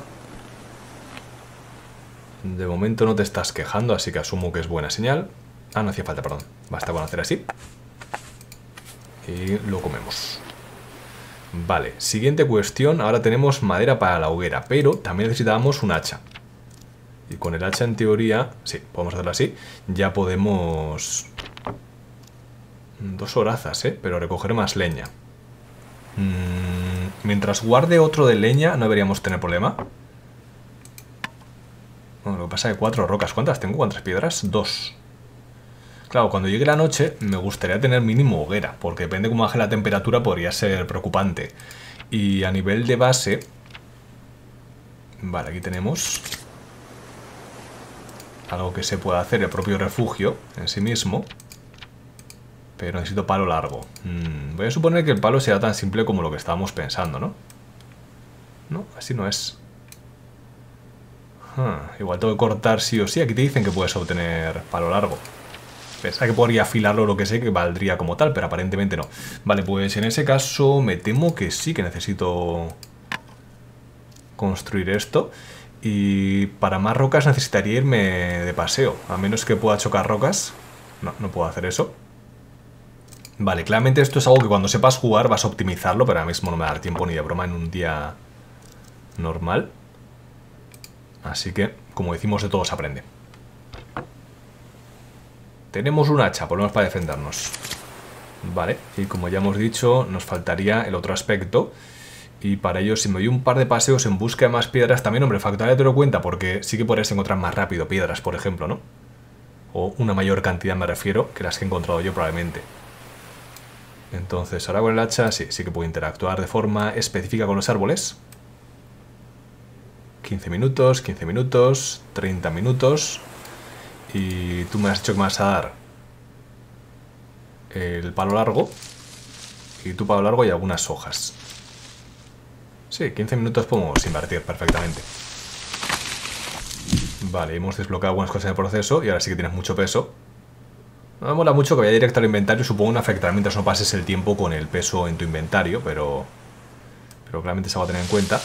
De momento no te estás quejando, así que asumo que es buena señal. Ah, no hacía falta, perdón. Basta con hacer así. Y lo comemos. Vale, siguiente cuestión. Ahora tenemos madera para la hoguera, pero también necesitábamos un hacha. Y con el hacha, en teoría, sí, podemos hacerlo así. Ya podemos... Dos horazas, ¿eh? Pero recoger más leña. Mmm mientras guarde otro de leña no deberíamos tener problema. Bueno, lo que pasa es que cuatro rocas. ¿Cuántas tengo? ¿Cuántas piedras? Dos. Claro, cuando llegue la noche me gustaría tener mínimo hoguera, porque depende de cómo baje la temperatura podría ser preocupante. Y a nivel de base... Vale, aquí tenemos algo que se puede hacer, el propio refugio en sí mismo. Pero necesito palo largo. Mm, voy a suponer que el palo sea tan simple como lo que estábamos pensando, ¿no? No, así no es. Ah, igual tengo que cortar sí o sí. Aquí te dicen que puedes obtener palo largo. Pensaba que podría afilarlo lo que sé que valdría como tal, pero aparentemente no. Vale, pues en ese caso me temo que sí que necesito construir esto. Y para más rocas necesitaría irme de paseo. A menos que pueda chocar rocas. No, no puedo hacer eso. Vale, claramente esto es algo que cuando sepas jugar vas a optimizarlo, pero ahora mismo no me va a dar tiempo ni de broma en un día normal. Así que, como decimos, de todo se aprende. Tenemos un hacha, por lo menos para defendernos. Vale, y como ya hemos dicho, nos faltaría el otro aspecto. Y para ello, si me doy un par de paseos en busca de más piedras, también, hombre, factoría te lo cuenta, porque sí que podrías encontrar más rápido piedras, por ejemplo, ¿no? O una mayor cantidad, me refiero, que las que he encontrado yo probablemente. Entonces, ahora con el hacha, sí, sí que puedo interactuar de forma específica con los árboles. 15 minutos, 15 minutos, 30 minutos. Y tú me has dicho que me vas a dar el palo largo. Y tu palo largo y algunas hojas. Sí, 15 minutos podemos invertir perfectamente. Vale, hemos desbloqueado algunas cosas en el proceso y ahora sí que tienes mucho peso. No me mola mucho que vaya directo al inventario, supongo que afectará mientras no pases el tiempo con el peso en tu inventario, pero... Pero claramente se va a tener en cuenta.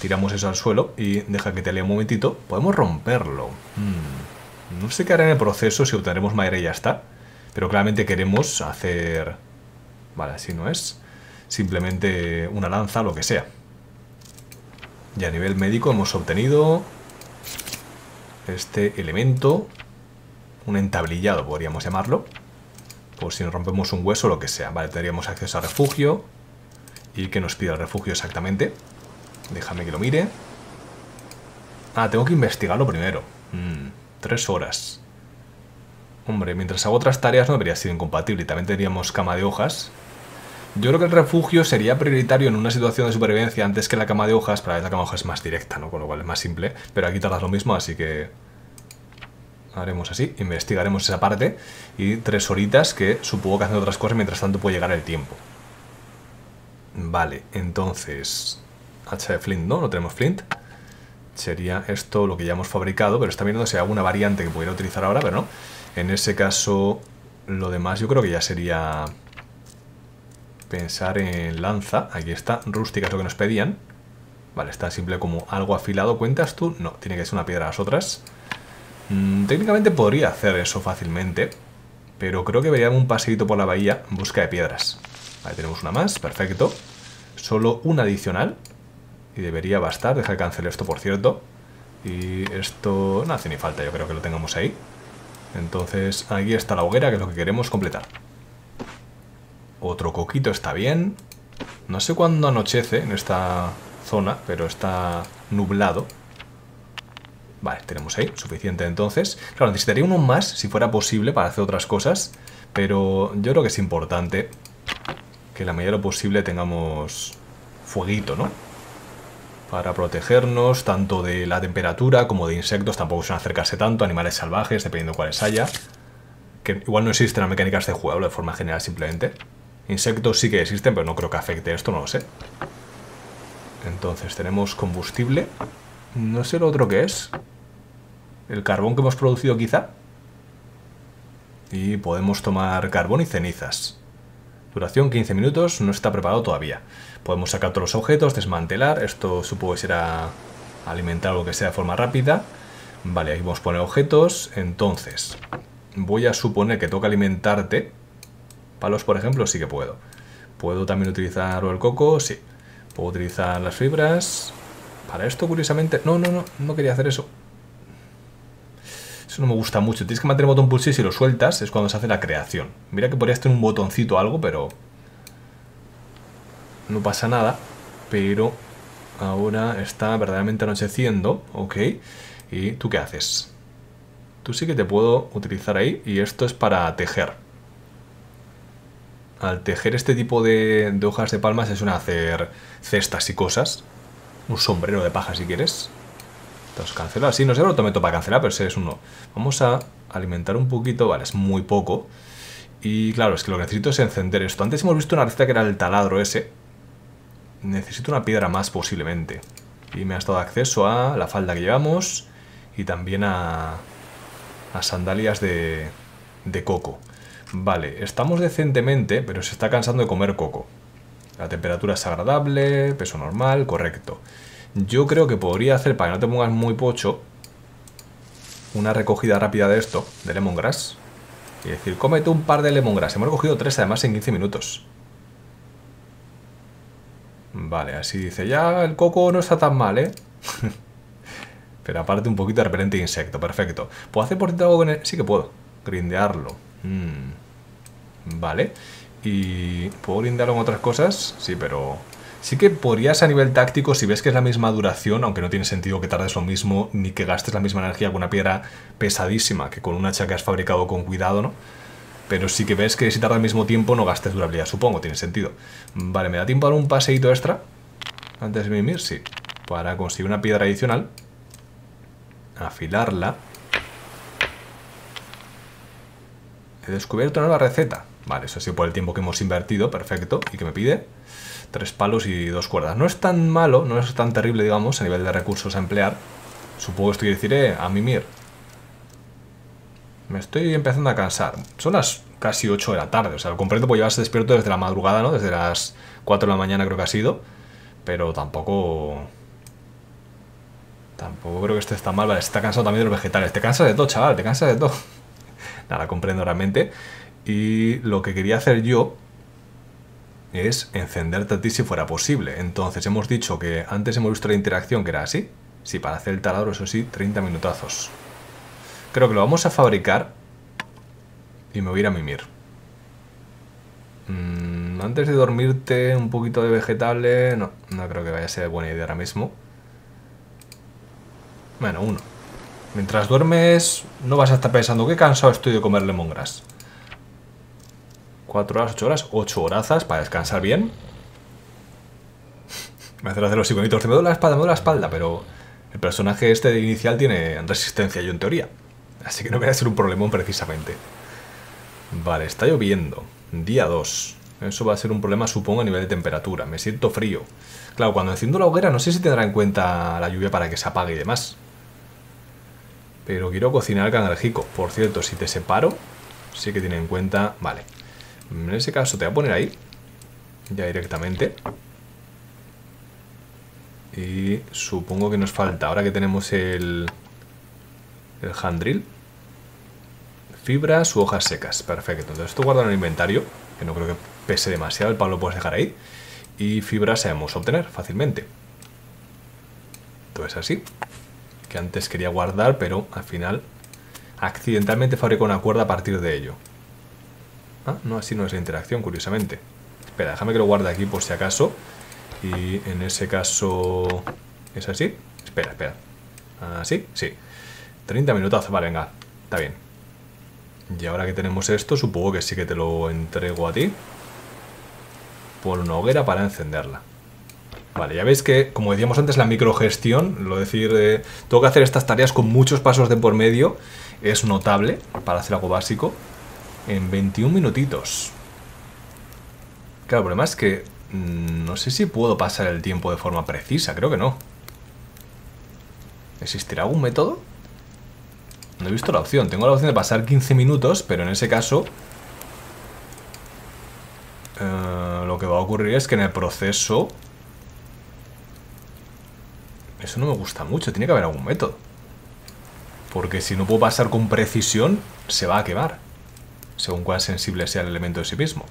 Tiramos eso al suelo y deja que te lea un momentito. Podemos romperlo. Hmm. No sé qué hará en el proceso, si obtendremos madera y ya está. Pero claramente queremos hacer... Vale, así no es. Simplemente una lanza, lo que sea. Y a nivel médico hemos obtenido... Este elemento. Un entablillado, podríamos llamarlo. Por si nos rompemos un hueso, lo que sea. Vale, tendríamos acceso a refugio. ¿Y que nos pide el refugio exactamente? Déjame que lo mire. Ah, tengo que investigarlo primero. Mmm... Tres horas. Hombre, mientras hago otras tareas no debería ser incompatible. También tendríamos cama de hojas. Yo creo que el refugio sería prioritario en una situación de supervivencia antes que la cama de hojas. Para la cama de hojas es más directa, ¿no? Con lo cual es más simple. Pero aquí tardas lo mismo, así que... Haremos así, investigaremos esa parte. Y tres horitas que supongo que haciendo otras cosas mientras tanto puede llegar el tiempo. Vale, entonces... Hacha de flint, ¿no? No tenemos flint sería esto lo que ya hemos fabricado, pero está viendo si hay alguna variante que pudiera utilizar ahora, pero no. En ese caso, lo demás yo creo que ya sería pensar en lanza. Aquí está, rústica es lo que nos pedían. Vale, está simple como algo afilado. ¿Cuentas tú? No, tiene que ser una piedra las otras. Mm, técnicamente podría hacer eso fácilmente, pero creo que veríamos un paseito por la bahía en busca de piedras. Vale, tenemos una más, perfecto. Solo una adicional. Y debería bastar, deja de cancelar esto por cierto. Y esto no hace ni falta, yo creo que lo tengamos ahí. Entonces aquí está la hoguera, que es lo que queremos completar. Otro coquito está bien. No sé cuándo anochece en esta zona, pero está nublado. Vale, tenemos ahí, suficiente entonces. Claro, necesitaría uno más si fuera posible para hacer otras cosas. Pero yo creo que es importante que la medida de lo posible tengamos fueguito, ¿no? Para protegernos tanto de la temperatura como de insectos, tampoco suelen acercarse tanto, animales salvajes, dependiendo de cuáles haya. Que igual no existen las mecánicas de juego de forma general simplemente. Insectos sí que existen, pero no creo que afecte esto, no lo sé. Entonces tenemos combustible. No sé lo otro que es. El carbón que hemos producido quizá. Y podemos tomar carbón y cenizas. Duración 15 minutos, no está preparado todavía. Podemos sacar todos los objetos, desmantelar. Esto supongo que será alimentar o lo que sea de forma rápida. Vale, ahí vamos a poner objetos. Entonces, voy a suponer que toca alimentarte. Palos, por ejemplo, sí que puedo. ¿Puedo también utilizar el coco? Sí. ¿Puedo utilizar las fibras? Para esto, curiosamente... No, no, no, no quería hacer eso. Eso no me gusta mucho. Tienes que mantener el botón pulse y si lo sueltas es cuando se hace la creación. Mira que podrías tener un botoncito o algo, pero... No pasa nada. pero ahora está verdaderamente anocheciendo, ok. ¿Y tú qué haces? Tú sí que te puedo utilizar ahí y esto es para tejer. Al tejer este tipo de, de hojas de palmas es una hacer cestas y cosas. Un sombrero de paja si quieres. Entonces cancelar, sí, no sé, lo meto para cancelar, pero ese es uno. Vamos a alimentar un poquito, vale, es muy poco. Y claro, es que lo que necesito es encender esto. Antes hemos visto una receta que era el taladro ese. Necesito una piedra más posiblemente. Y me ha dado acceso a la falda que llevamos y también a, a sandalias de, de coco. Vale, estamos decentemente, pero se está cansando de comer coco. La temperatura es agradable, peso normal, correcto. Yo creo que podría hacer, para que no te pongas muy pocho, una recogida rápida de esto, de lemongrass. Y decir, cómete un par de lemongrass. Hemos recogido tres además en 15 minutos. Vale, así dice, ya el coco no está tan mal, ¿eh? *laughs* Pero aparte un poquito de repelente de insecto, perfecto. ¿Puedo hacer por algo con él? Sí que puedo. Grindearlo. Mm. Vale. ¿Y puedo grindearlo en otras cosas? Sí, pero Sí que podrías a nivel táctico, si ves que es la misma duración, aunque no tiene sentido que tardes lo mismo, ni que gastes la misma energía con una piedra pesadísima que con una hacha que has fabricado con cuidado, ¿no? Pero sí que ves que si tarda el mismo tiempo no gastes durabilidad, supongo, tiene sentido. Vale, ¿me da tiempo a dar un paseíto extra? Antes de mimir, sí. Para conseguir una piedra adicional. Afilarla. He descubierto una nueva receta. Vale, eso ha sido por el tiempo que hemos invertido, perfecto. ¿Y qué me pide? Tres palos y dos cuerdas. No es tan malo, no es tan terrible, digamos, a nivel de recursos a emplear. Supongo que esto quiere decir, eh, a mimir. Me estoy empezando a cansar. Son las casi 8 de la tarde. O sea, lo comprendo pues llevarse despierto desde la madrugada, ¿no? Desde las 4 de la mañana creo que ha sido. Pero tampoco... Tampoco creo que esté tan mal. Vale, está cansado también de los vegetales. Te cansas de todo, chaval. Te cansas de todo. *laughs* Nada, comprendo realmente. Y lo que quería hacer yo es encenderte a ti si fuera posible. Entonces hemos dicho que antes hemos visto la interacción que era así. Sí, para hacer el taladro, eso sí, 30 minutazos. Creo que lo vamos a fabricar y me voy a ir a mimir. Mm, antes de dormirte un poquito de vegetable, no, no creo que vaya a ser buena idea ahora mismo. Bueno, uno. Mientras duermes, no vas a estar pensando qué cansado estoy de comer lemongrass. 4 horas, 8 horas, 8 horazas para descansar bien. *laughs* Me hace hacer los iconitos. Me duele la espalda, me duele la espalda, pero el personaje este de inicial tiene resistencia, yo en teoría. Así que no voy a ser un problemón precisamente. Vale, está lloviendo. Día 2. Eso va a ser un problema, supongo, a nivel de temperatura. Me siento frío. Claro, cuando enciendo la hoguera no sé si tendrá en cuenta la lluvia para que se apague y demás. Pero quiero cocinar cangrejito. Por cierto, si te separo, sí que tiene en cuenta... Vale. En ese caso te voy a poner ahí. Ya directamente. Y supongo que nos falta, ahora que tenemos el, el handrill, fibras u hojas secas. Perfecto. Entonces esto guarda en el inventario, que no creo que pese demasiado, el palo lo puedes dejar ahí. Y fibras sabemos obtener fácilmente. Entonces así. Que antes quería guardar, pero al final accidentalmente fabrico una cuerda a partir de ello. Ah, no, así no es la interacción, curiosamente. Espera, déjame que lo guarde aquí por si acaso. Y en ese caso... ¿Es así? Espera, espera. ¿Así? Sí. 30 minutazos, vale, venga. Está bien. Y ahora que tenemos esto, supongo que sí que te lo entrego a ti. Por una hoguera para encenderla. Vale, ya veis que, como decíamos antes, la microgestión, lo decir, eh, tengo que hacer estas tareas con muchos pasos de por medio, es notable para hacer algo básico en 21 minutitos. Claro, el problema es que mm, no sé si puedo pasar el tiempo de forma precisa, creo que no. ¿Existirá algún método? No he visto la opción. Tengo la opción de pasar 15 minutos, pero en ese caso... Eh, lo que va a ocurrir es que en el proceso... Eso no me gusta mucho, tiene que haber algún método. Porque si no puedo pasar con precisión, se va a quemar según cuán sensible sea el elemento en sí mismo.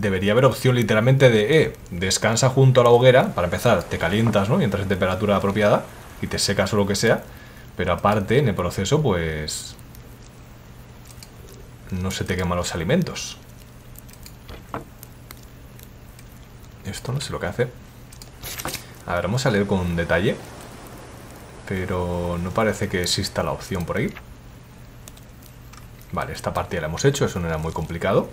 Debería haber opción literalmente de, eh, descansa junto a la hoguera, para empezar, te calientas, ¿no? Y entras en temperatura apropiada y te secas o lo que sea, pero aparte, en el proceso, pues... No se te queman los alimentos. Esto no sé lo que hace. A ver, vamos a leer con detalle. Pero no parece que exista la opción por ahí. Vale, esta partida la hemos hecho, eso no era muy complicado.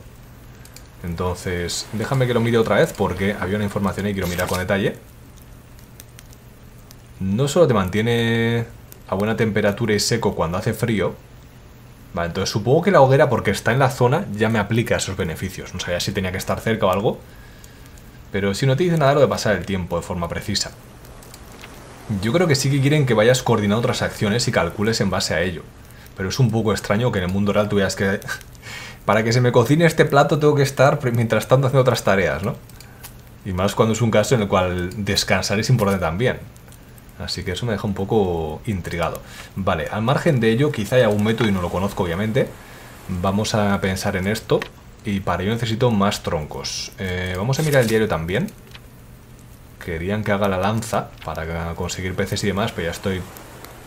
Entonces, déjame que lo mire otra vez porque había una información y quiero mirar con detalle. No solo te mantiene a buena temperatura y seco cuando hace frío. Vale, entonces supongo que la hoguera, porque está en la zona, ya me aplica esos beneficios. No sabía si tenía que estar cerca o algo. Pero si no te dice nada lo de pasar el tiempo de forma precisa. Yo creo que sí que quieren que vayas coordinando otras acciones y calcules en base a ello. Pero es un poco extraño que en el mundo real tú veas que... Para que se me cocine este plato tengo que estar mientras tanto haciendo otras tareas, ¿no? Y más cuando es un caso en el cual descansar es importante también. Así que eso me deja un poco intrigado. Vale, al margen de ello, quizá haya algún método y no lo conozco obviamente. Vamos a pensar en esto. Y para ello necesito más troncos. Eh, vamos a mirar el diario también. Querían que haga la lanza para conseguir peces y demás, pero ya estoy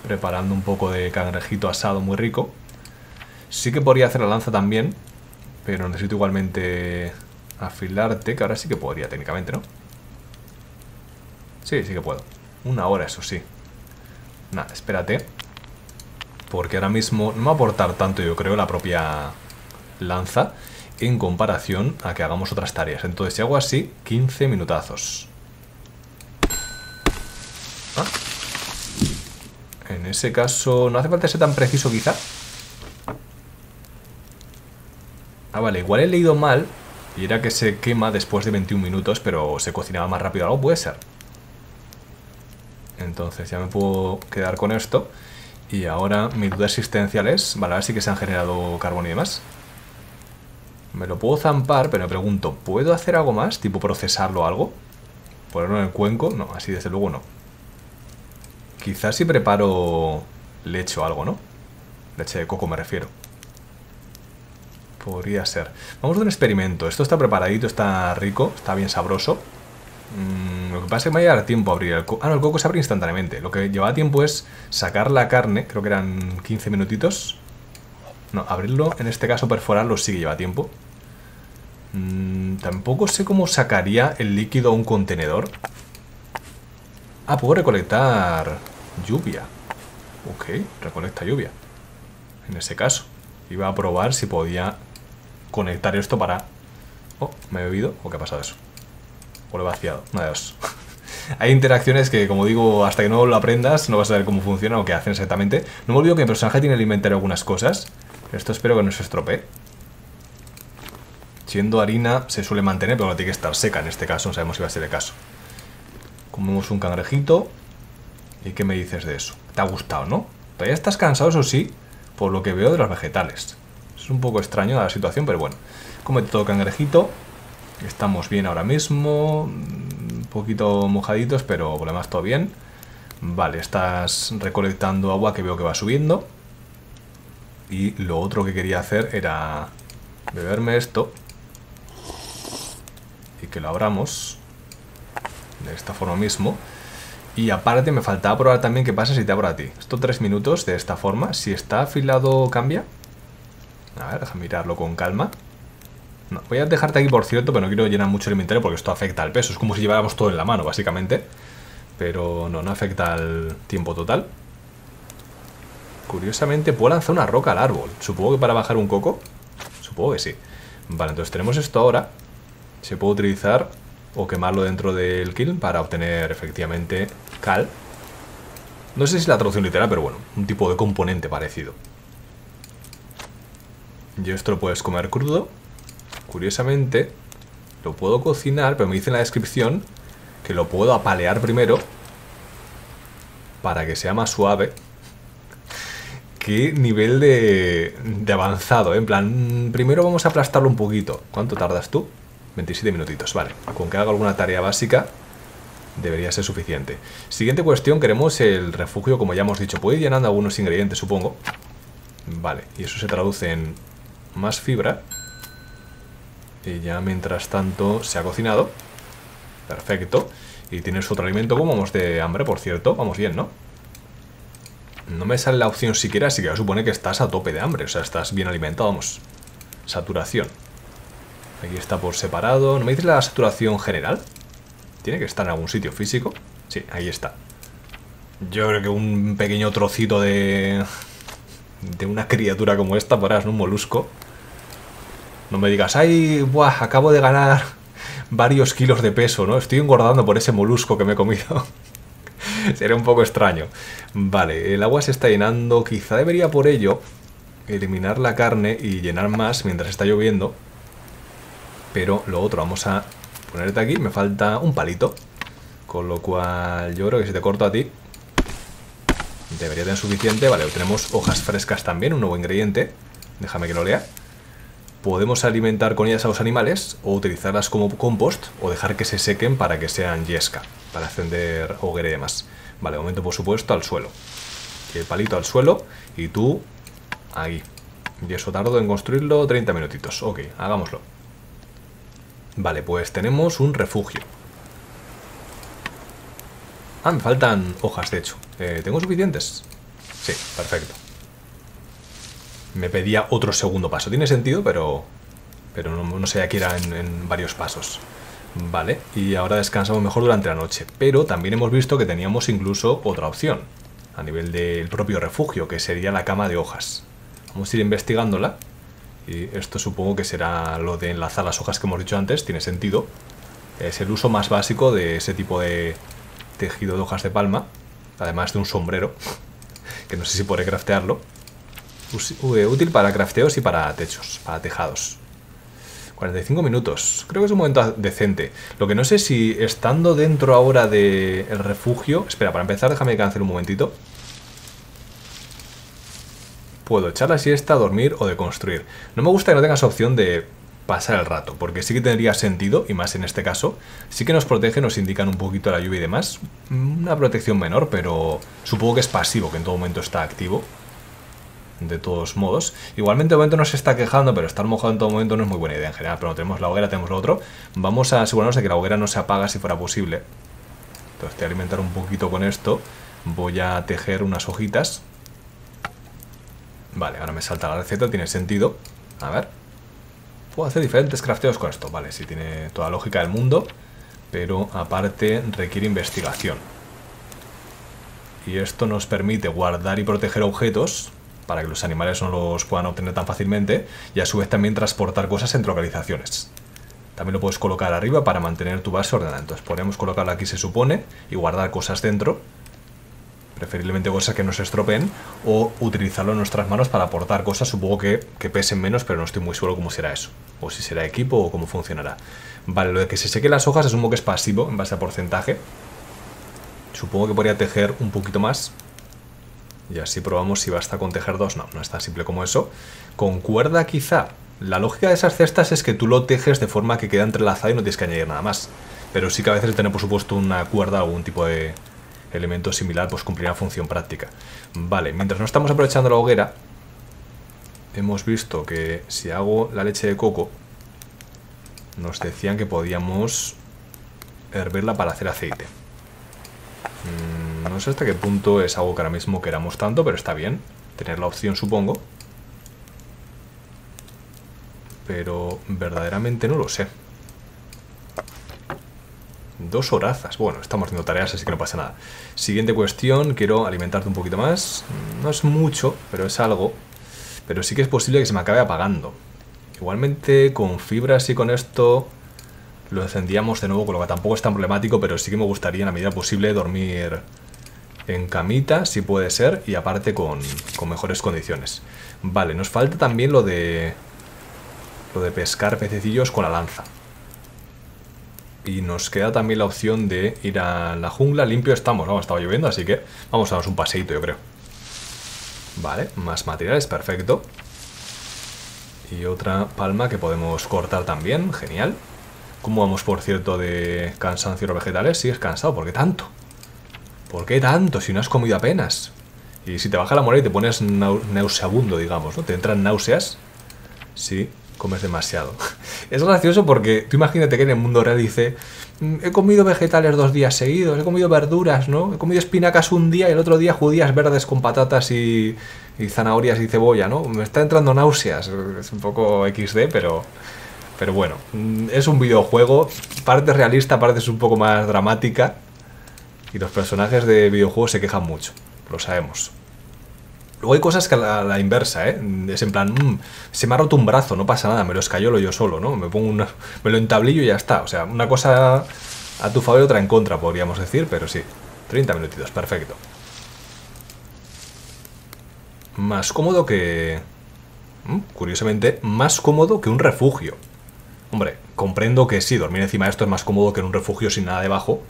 preparando un poco de cangrejito asado muy rico. Sí que podría hacer la lanza también, pero necesito igualmente afilarte, que ahora sí que podría técnicamente, ¿no? Sí, sí que puedo. Una hora, eso sí. Nada, espérate. Porque ahora mismo no va a aportar tanto, yo creo, la propia lanza en comparación a que hagamos otras tareas. Entonces, si hago así, 15 minutazos. Ah. En ese caso, no hace falta ser tan preciso quizá. Ah, vale, igual he leído mal y era que se quema después de 21 minutos, pero se cocinaba más rápido. Algo puede ser. Entonces ya me puedo quedar con esto. Y ahora mi duda existencial es, vale, ahora sí que se han generado carbón y demás. Me lo puedo zampar, pero me pregunto, ¿puedo hacer algo más? Tipo procesarlo algo. Ponerlo en el cuenco. No, así desde luego no. Quizás si preparo leche o algo, ¿no? Leche de coco me refiero. Podría ser. Vamos a un experimento. Esto está preparadito, está rico, está bien sabroso. Mm, lo que pasa es que me va a llevar tiempo a abrir el coco. Ah, no, el coco se abre instantáneamente. Lo que lleva tiempo es sacar la carne, creo que eran 15 minutitos. No, abrirlo, en este caso perforarlo sí que lleva tiempo. Mm, tampoco sé cómo sacaría el líquido a un contenedor. Ah, puedo recolectar lluvia. Ok, recolecta lluvia. En ese caso. Iba a probar si podía conectar esto para... Oh, ¿me he bebido? ¿O qué ha pasado eso? O lo he vaciado. Una de. *laughs* Hay interacciones que, como digo, hasta que no lo aprendas, no vas a ver cómo funciona o qué hacen exactamente. No me olvido que mi personaje tiene el inventario algunas cosas. Esto espero que no se estropee. Siendo harina, se suele mantener, pero no tiene que estar seca en este caso. No sabemos si va a ser el caso. Comemos un cangrejito. ¿Y qué me dices de eso? ¿Te ha gustado, no? Todavía estás cansado, eso sí, por lo que veo de los vegetales. Es un poco extraño la situación, pero bueno. Comete todo cangrejito. Estamos bien ahora mismo. Un poquito mojaditos, pero por lo demás todo bien. Vale, estás recolectando agua que veo que va subiendo. Y lo otro que quería hacer era beberme esto. Y que lo abramos. De esta forma mismo. Y aparte me faltaba probar también qué pasa si te abro a ti. Esto tres minutos de esta forma. Si está afilado, cambia. A ver, déjame mirarlo con calma. Voy a dejarte aquí por cierto, pero no quiero llenar mucho el inventario porque esto afecta al peso. Es como si lleváramos todo en la mano, básicamente. Pero no, no afecta al tiempo total. Curiosamente puedo lanzar una roca al árbol. Supongo que para bajar un coco. Supongo que sí. Vale, entonces tenemos esto ahora. Se puede utilizar o quemarlo dentro del kiln para obtener efectivamente cal. No sé si es la traducción literal, pero bueno, un tipo de componente parecido. Y esto lo puedes comer crudo. Curiosamente, lo puedo cocinar, pero me dice en la descripción que lo puedo apalear primero para que sea más suave. Qué nivel de, de avanzado, ¿eh? En plan, primero vamos a aplastarlo un poquito. ¿Cuánto tardas tú? 27 minutitos, vale. Con que haga alguna tarea básica debería ser suficiente. Siguiente cuestión, queremos el refugio, como ya hemos dicho. Puede ir llenando algunos ingredientes, supongo. Vale, y eso se traduce en más fibra. Y ya mientras tanto se ha cocinado. Perfecto. Y tienes otro alimento. como vamos de hambre, por cierto? Vamos bien, ¿no? No me sale la opción siquiera, así que supone que estás a tope de hambre. O sea, estás bien alimentado, vamos. Saturación. Aquí está por separado. ¿No me dices la saturación general? Tiene que estar en algún sitio físico. Sí, ahí está. Yo creo que un pequeño trocito de... De una criatura como esta, por un molusco. No me digas, ay, buah, acabo de ganar varios kilos de peso, ¿no? Estoy engordando por ese molusco que me he comido. *laughs* Sería un poco extraño. Vale, el agua se está llenando. Quizá debería por ello eliminar la carne y llenar más mientras está lloviendo. Pero lo otro, vamos a ponerte aquí. Me falta un palito. Con lo cual yo creo que si te corto a ti debería tener suficiente. Vale, tenemos hojas frescas también, un nuevo ingrediente. Déjame que lo lea. Podemos alimentar con ellas a los animales o utilizarlas como compost o dejar que se sequen para que sean yesca, para encender hoguera y demás. Vale, momento por supuesto al suelo. El palito al suelo y tú ahí. Y eso tardo en construirlo 30 minutitos. Ok, hagámoslo. Vale, pues tenemos un refugio. Ah, me faltan hojas, de hecho. Eh, ¿Tengo suficientes? Sí, perfecto. Me pedía otro segundo paso. Tiene sentido, pero... Pero no, sé, aquí era en, en varios pasos. Vale, y ahora descansamos mejor durante la noche. Pero también hemos visto que teníamos incluso otra opción. A nivel del propio refugio, que sería la cama de hojas. Vamos a ir investigándola. Y esto supongo que será lo de enlazar las hojas que hemos dicho antes. Tiene sentido. Es el uso más básico de ese tipo de tejido de hojas de palma. Además de un sombrero. *laughs* Que no sé si podré craftearlo. Útil para crafteos y para techos, para tejados. 45 minutos. Creo que es un momento decente. Lo que no sé si estando dentro ahora del refugio... Espera, para empezar déjame cancelar un momentito. Puedo echar la siesta, dormir o de construir. No me gusta que no tengas opción de pasar el rato, porque sí que tendría sentido, y más en este caso, sí que nos protege, nos indican un poquito la lluvia y demás. Una protección menor, pero supongo que es pasivo, que en todo momento está activo. De todos modos. Igualmente de momento no se está quejando, pero estar mojado en todo momento no es muy buena idea en general. Pero no tenemos la hoguera, tenemos lo otro. Vamos a asegurarnos de que la hoguera no se apaga si fuera posible. Entonces voy a alimentar un poquito con esto. Voy a tejer unas hojitas Vale, ahora me salta la receta, tiene sentido. A ver. Puedo hacer diferentes crafteos con esto. Vale, sí, tiene toda lógica del mundo. Pero aparte requiere investigación. Y esto nos permite guardar y proteger objetos para que los animales no los puedan obtener tan fácilmente y a su vez también transportar cosas entre localizaciones. También lo puedes colocar arriba para mantener tu base ordenada. Entonces podemos colocarlo aquí se supone y guardar cosas dentro preferiblemente cosas que no se estropeen, o utilizarlo en nuestras manos para aportar cosas, supongo que, que pesen menos, pero no estoy muy seguro cómo será eso, o si será equipo o cómo funcionará. Vale, lo de que se seque las hojas asumo que es pasivo en base a porcentaje. Supongo que podría tejer un poquito más. Y así probamos si basta con tejer dos. No, no es tan simple como eso. Con cuerda quizá. La lógica de esas cestas es que tú lo tejes de forma que queda entrelazado y no tienes que añadir nada más. Pero sí que a veces tener por supuesto una cuerda o algún tipo de, elemento similar pues cumplirá función práctica. Vale, mientras no estamos aprovechando la hoguera, hemos visto que si hago la leche de coco, nos decían que podíamos hervirla para hacer aceite. Mm, no sé hasta qué punto es algo que ahora mismo queramos tanto, pero está bien tener la opción, supongo. Pero verdaderamente no lo sé. Dos horazas. Bueno, estamos haciendo tareas, así que no pasa nada. Siguiente cuestión, quiero alimentarte un poquito más. No es mucho, pero es algo. Pero sí que es posible que se me acabe apagando. Igualmente, con fibras y con esto lo encendíamos de nuevo, con lo que tampoco es tan problemático, pero sí que me gustaría, en la medida posible, dormir en camita, si puede ser, y aparte con, con mejores condiciones. Vale, nos falta también lo de... Lo de pescar pececillos con la lanza. Y nos queda también la opción de ir a la jungla. Limpio estamos, ¿no? Estaba lloviendo, así que vamos a darnos un paseito, yo creo. Vale, más materiales, perfecto. Y otra palma que podemos cortar también, genial. ¿Cómo vamos, por cierto, de cansancio vegetales? ¿Sigues cansado? ¿Por qué tanto? ¿Por qué tanto si no has comido apenas? Y si te baja la moral y te pones nauseabundo, digamos, ¿no? Te entran náuseas. Sí, comes demasiado. *laughs* Es gracioso porque tú imagínate que en el mundo real dice, mm, he comido vegetales dos días seguidos, he comido verduras, ¿no? He comido espinacas un día y el otro día judías verdes con patatas y, zanahorias y cebolla, ¿no? Me está entrando náuseas, es un poco XD, pero Pero bueno, mm, es un videojuego, parte realista, parte es un poco más dramática. Y los personajes de videojuegos se quejan mucho, lo sabemos. Luego hay cosas que a la, inversa, ¿eh? Es en plan, mm, se me ha roto un brazo, no pasa nada, me lo escayolo yo solo, ¿no? Me pongo una, me lo entablillo y ya está. O sea, una cosa a tu favor y otra en contra, podríamos decir, pero sí. 30 minutitos, perfecto. Más cómodo que... Mm, curiosamente, más cómodo que un refugio. Hombre, comprendo que sí, dormir encima de esto es más cómodo que en un refugio sin nada debajo.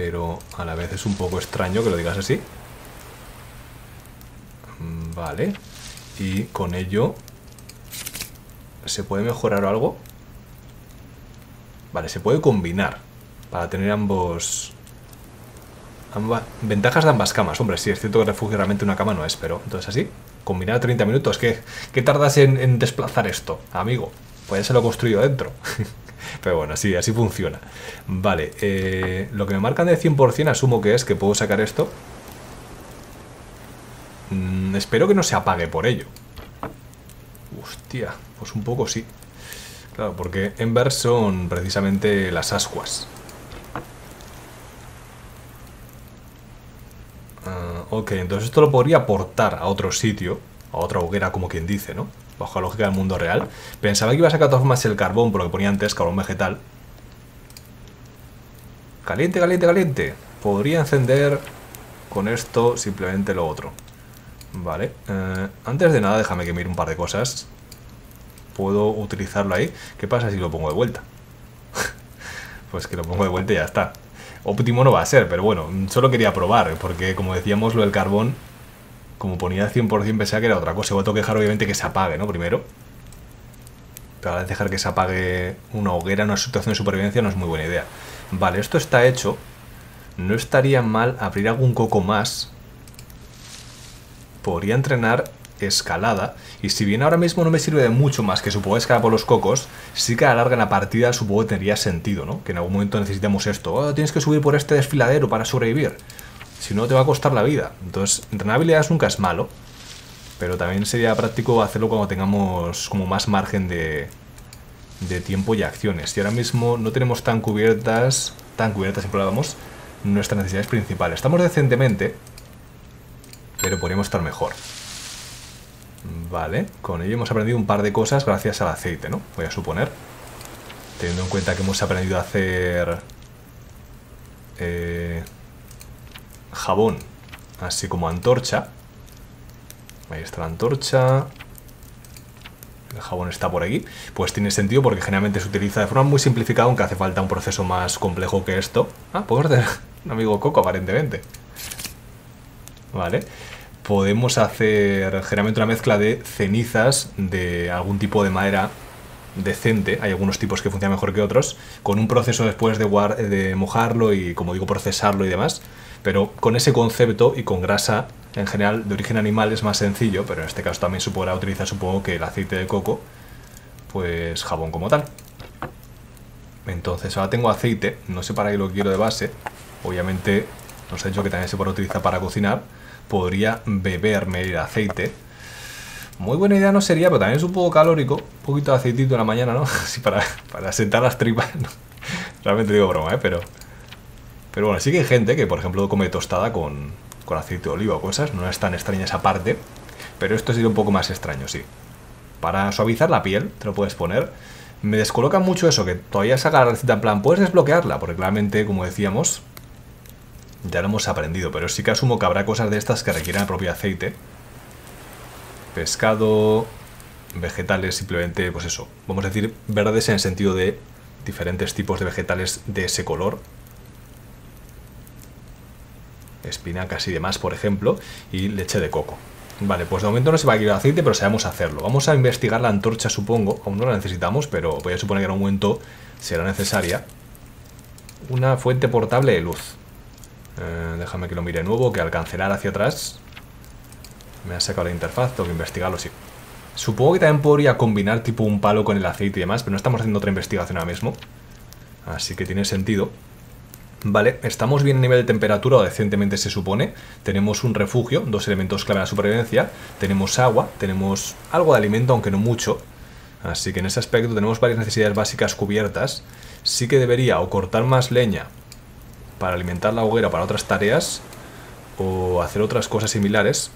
Pero a la vez es un poco extraño que lo digas así. Mm, vale. Y con ello... ¿Se puede mejorar algo? Vale, se puede combinar. Para tener ambos... ventajas de ambas camas. Hombre, sí, es cierto que refugio realmente una cama no es, pero entonces así, combinar 30 minutos. ¿Qué, qué tardas en, desplazar esto, amigo? Pues ya se lo he construido dentro. *laughs* pero bueno, sí, así funciona. Vale, eh, lo que me marcan de 100% asumo que es que puedo sacar esto. Mm, espero que no se apague por ello. Hostia, pues un poco sí. Claro, porque Ember son precisamente las ascuas. Ok, entonces esto lo podría aportar a otro sitio, a otra hoguera, como quien dice, ¿no? Bajo la lógica del mundo real. Pensaba que iba a sacar de todas formas el carbón, por lo que ponía antes, carbón vegetal. Caliente, caliente, caliente. Podría encender con esto simplemente lo otro. Vale. Eh, antes de nada, déjame que mire un par de cosas. Puedo utilizarlo ahí. ¿Qué pasa si lo pongo de vuelta? *laughs* pues que lo pongo de vuelta y ya está. Óptimo no va a ser, pero bueno, solo quería probar, porque como decíamos, lo del carbón, como ponía 100% pensaba que era otra cosa. Voy a dejar obviamente que se apague, ¿no? Primero. Pero a dejar que se apague una hoguera en una situación de supervivencia no es muy buena idea. Vale, esto está hecho. No estaría mal abrir algún coco más. Podría entrenar escalada. Y si bien ahora mismo no me sirve de mucho más que supongo escalar por los cocos, sí que a la larga en la partida supongo que tendría sentido, ¿no? Que en algún momento necesitemos esto. Oh, tienes que subir por este desfiladero para sobrevivir. Si no, te va a costar la vida. Entonces, entrenar habilidades nunca es malo. Pero también sería práctico hacerlo cuando tengamos como más margen de, de tiempo y acciones. Y ahora mismo no tenemos tan cubiertas, tan cubiertas, siempre hablamos, nuestras necesidades principales. Estamos decentemente, pero podríamos estar mejor. Vale, con ello hemos aprendido un par de cosas gracias al aceite, ¿no? Voy a suponer. Teniendo en cuenta que hemos aprendido a hacer... Eh, jabón, así como antorcha. Ahí está la antorcha. El jabón está por aquí. Pues tiene sentido porque generalmente se utiliza de forma muy simplificada, aunque hace falta un proceso más complejo que esto. Ah, puedo tener *laughs* un amigo Coco, aparentemente. Vale podemos hacer generalmente una mezcla de cenizas de algún tipo de madera decente, hay algunos tipos que funcionan mejor que otros, con un proceso después de, de mojarlo y, como digo, procesarlo y demás, pero con ese concepto y con grasa en general de origen animal es más sencillo, pero en este caso también se podrá utilizar, supongo que el aceite de coco, pues jabón como tal. Entonces ahora tengo aceite, no sé para qué lo quiero de base, obviamente nos ha dicho que también se puede utilizar para cocinar, podría beberme el aceite. Muy buena idea no sería, pero también es un poco calórico. Un poquito de aceitito en la mañana, ¿no? *laughs* Así para, para sentar las tripas. Realmente digo broma, ¿eh? Pero, pero bueno, sí que hay gente que, por ejemplo, come tostada con, con aceite de oliva o cosas. No es tan extraña esa parte. Pero esto sería un poco más extraño, sí. Para suavizar la piel, te lo puedes poner. Me descoloca mucho eso, que todavía saca la receta en plan, puedes desbloquearla, porque claramente, como decíamos, ya lo hemos aprendido, pero sí que asumo que habrá cosas de estas que requieran el propio aceite. Pescado, vegetales, simplemente, pues eso, vamos a decir verdes en el sentido de diferentes tipos de vegetales de ese color. Espinacas y demás, por ejemplo, y leche de coco. Vale, pues de momento no se va a el aceite, pero sabemos hacerlo. Vamos a investigar la antorcha, supongo. Aún no la necesitamos, pero voy a suponer que en un momento será necesaria. Una fuente portable de luz. Eh, déjame que lo mire de nuevo, que al cancelar hacia atrás me ha sacado la interfaz, tengo que investigarlo, sí. Supongo que también podría combinar tipo un palo con el aceite y demás, pero no estamos haciendo otra investigación ahora mismo. Así que tiene sentido. Vale, estamos bien a nivel de temperatura, o decentemente se supone. Tenemos un refugio, dos elementos clave en la supervivencia. Tenemos agua, tenemos algo de alimento, aunque no mucho. Así que en ese aspecto tenemos varias necesidades básicas cubiertas. Sí que debería o cortar más leña para alimentar la hoguera para otras tareas o hacer otras cosas similares.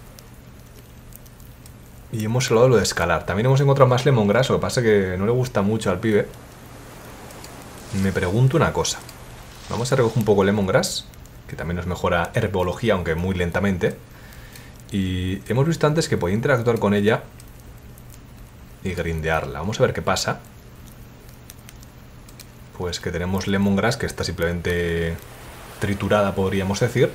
Y hemos hablado de lo de escalar. También hemos encontrado más lemongrass, lo que pasa que no le gusta mucho al pibe. Me pregunto una cosa. Vamos a recoger un poco lemongrass, que también nos mejora herbología, aunque muy lentamente. Y hemos visto antes que podía interactuar con ella y grindearla. Vamos a ver qué pasa. Pues que tenemos lemongrass, que está simplemente triturada, podríamos decir.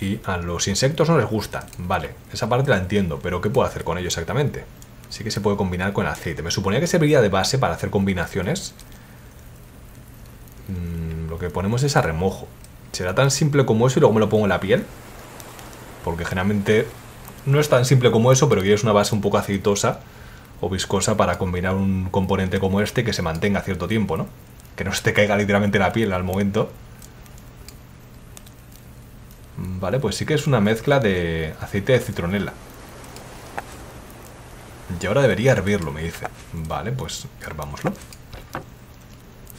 Y a los insectos no les gusta. Vale, esa parte la entiendo, pero ¿qué puedo hacer con ello exactamente? Sí que se puede combinar con el aceite. Me suponía que serviría de base para hacer combinaciones. Mm, lo que ponemos es a remojo. ¿Será tan simple como eso y luego me lo pongo en la piel? Porque generalmente no es tan simple como eso, pero es una base un poco aceitosa o viscosa para combinar un componente como este que se mantenga cierto tiempo, ¿no? Que no se te caiga literalmente la piel al momento. Vale, pues sí que es una mezcla de aceite de citronela. Y ahora debería hervirlo, me dice. Vale, pues hervámoslo.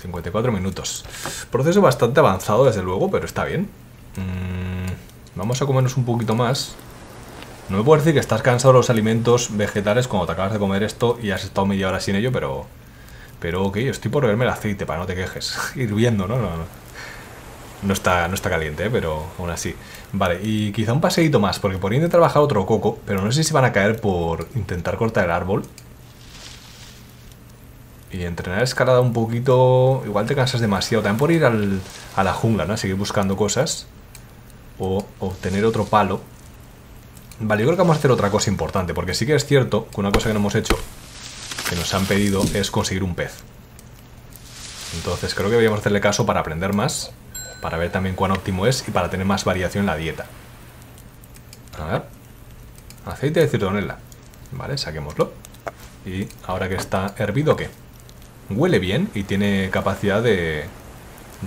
54 minutos. Proceso bastante avanzado, desde luego, pero está bien. Mm, vamos a comernos un poquito más. No me puedo decir que estás cansado de los alimentos vegetales cuando te acabas de comer esto y has estado media hora sin ello, pero... Pero ok, estoy por verme el aceite, para no te quejes. *laughs* Hirviendo, ¿no? No, no. No está, no está caliente, ¿eh? pero aún así. Vale, y quizá un paseíto más, porque por intentar trabajar otro coco, pero no sé si van a caer por intentar cortar el árbol. Y entrenar escalada un poquito... Igual te cansas demasiado. También por ir al, a la jungla, ¿no? Seguir buscando cosas. O obtener otro palo. Vale, yo creo que vamos a hacer otra cosa importante, porque sí que es cierto que una cosa que no hemos hecho, que nos han pedido, es conseguir un pez. Entonces creo que deberíamos hacerle caso para aprender más para ver también cuán óptimo es y para tener más variación en la dieta. A ver. Aceite de citronela. Vale, saquémoslo. Y ahora que está hervido, ¿qué? Huele bien y tiene capacidad de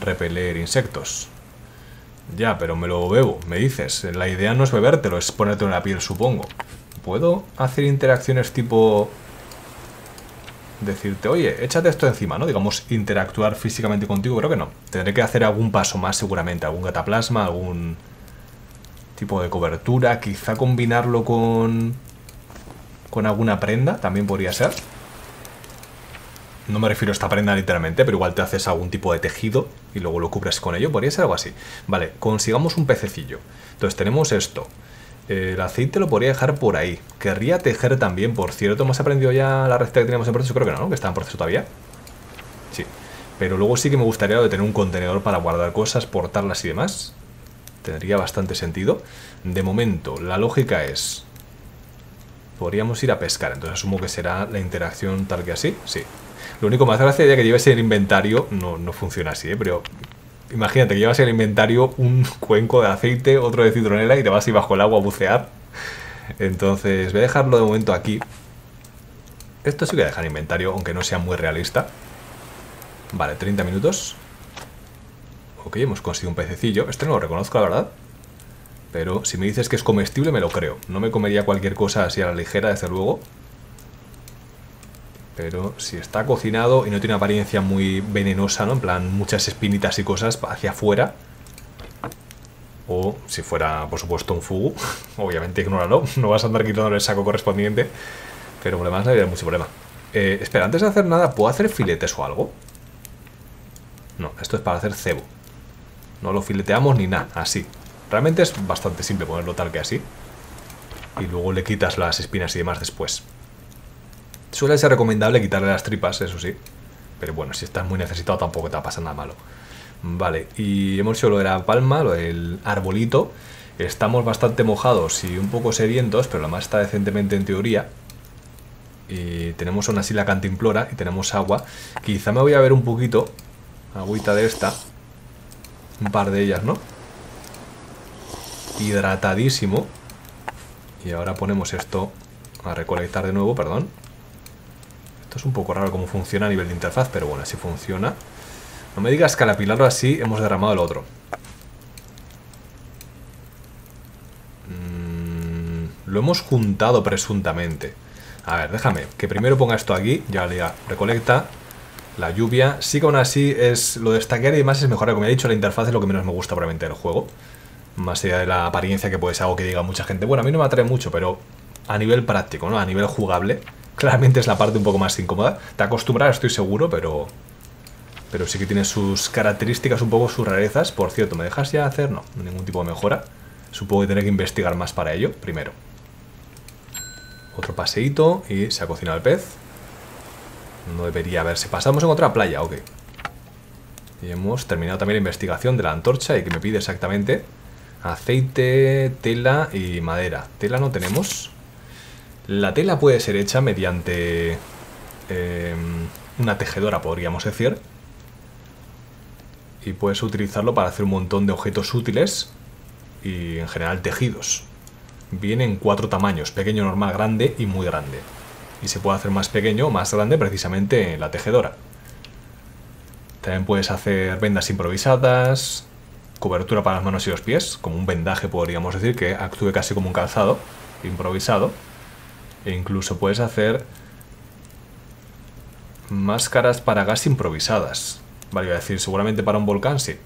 repeler insectos. Ya, pero me lo bebo, me dices. La idea no es bebértelo, es ponértelo en la piel, supongo. ¿Puedo hacer interacciones tipo decirte, oye, échate esto encima, ¿no? Digamos, interactuar físicamente contigo, creo que no. Tendré que hacer algún paso más seguramente, algún cataplasma, algún tipo de cobertura, quizá combinarlo con con alguna prenda, también podría ser. No me refiero a esta prenda literalmente, pero igual te haces algún tipo de tejido y luego lo cubres con ello, podría ser algo así. Vale, consigamos un pececillo. Entonces tenemos esto. El aceite lo podría dejar por ahí. Querría tejer también, por cierto. ¿Hemos aprendido ya la receta que teníamos en proceso? Creo que no, ¿no? Que está en proceso todavía. Sí. Pero luego sí que me gustaría de tener un contenedor para guardar cosas, portarlas y demás. Tendría bastante sentido. De momento, la lógica es... Podríamos ir a pescar, entonces asumo que será la interacción tal que así. Sí. Lo único más gracia ya que lleves el inventario, no, no funciona así, ¿eh? pero Imagínate que llevas el inventario un cuenco de aceite, otro de citronela y te vas ir bajo el agua a bucear. Entonces voy a dejarlo de momento aquí. Esto sí voy a dejar en inventario, aunque no sea muy realista. Vale, 30 minutos. Ok, hemos conseguido un pececillo. Este no lo reconozco, la verdad. Pero si me dices que es comestible, me lo creo. No me comería cualquier cosa así a la ligera, desde luego. Pero si está cocinado y no tiene apariencia muy venenosa, ¿no? En plan, muchas espinitas y cosas hacia afuera. O si fuera, por supuesto, un fugu. *laughs* Obviamente ignóralo. *laughs* No vas a andar quitándole el saco correspondiente. Pero además no habría mucho problema. Eh, espera, antes de hacer nada, ¿puedo hacer filetes o algo? No, esto es para hacer cebo. No lo fileteamos ni nada, así. Realmente es bastante simple ponerlo tal que así. Y luego le quitas las espinas y demás después. Suele ser recomendable quitarle las tripas, eso sí. Pero bueno, si estás muy necesitado tampoco te va a pasar nada malo. Vale, y hemos hecho lo de la palma, lo del arbolito. Estamos bastante mojados y un poco sedientos, pero la más está decentemente en teoría. Y tenemos aún así la cantimplora y tenemos agua. Quizá me voy a ver un poquito, agüita de esta. Un par de ellas, ¿no? Hidratadísimo. Y ahora ponemos esto a recolectar de nuevo, perdón es un poco raro cómo funciona a nivel de interfaz, pero bueno, así funciona. No me digas que al apilarlo así hemos derramado el otro. Mm, lo hemos juntado presuntamente. A ver, déjame, que primero ponga esto aquí, ya le recolecta la lluvia. Sí que aún así es lo de y demás es mejor, como he dicho, la interfaz es lo que menos me gusta probablemente del juego. Más allá de la apariencia que puede ser algo que diga mucha gente. Bueno, a mí no me atrae mucho, pero a nivel práctico, ¿no? A nivel jugable, claramente es la parte un poco más incómoda. Te acostumbras, estoy seguro, pero... Pero sí que tiene sus características, un poco sus rarezas. Por cierto, ¿me dejas ya hacer? No, ningún tipo de mejora. Supongo que tendré que investigar más para ello, primero. Otro paseíto y se ha cocinado el pez. No debería haberse. Pasamos en otra playa, ok. Y hemos terminado también la investigación de la antorcha y que me pide exactamente aceite, tela y madera. Tela no tenemos. La tela puede ser hecha mediante em, una tejedora, podríamos decir. Y puedes utilizarlo para hacer un montón de objetos útiles y en general tejidos. Viene en cuatro tamaños, pequeño, normal, grande y muy grande. Y se puede hacer más pequeño o más grande precisamente en la tejedora. También puedes hacer vendas improvisadas, cobertura para las manos y los pies, como un vendaje podríamos decir, que actúe casi como un calzado improvisado. E incluso puedes hacer máscaras para gas improvisadas. Vale, a decir, seguramente para un volcán sí.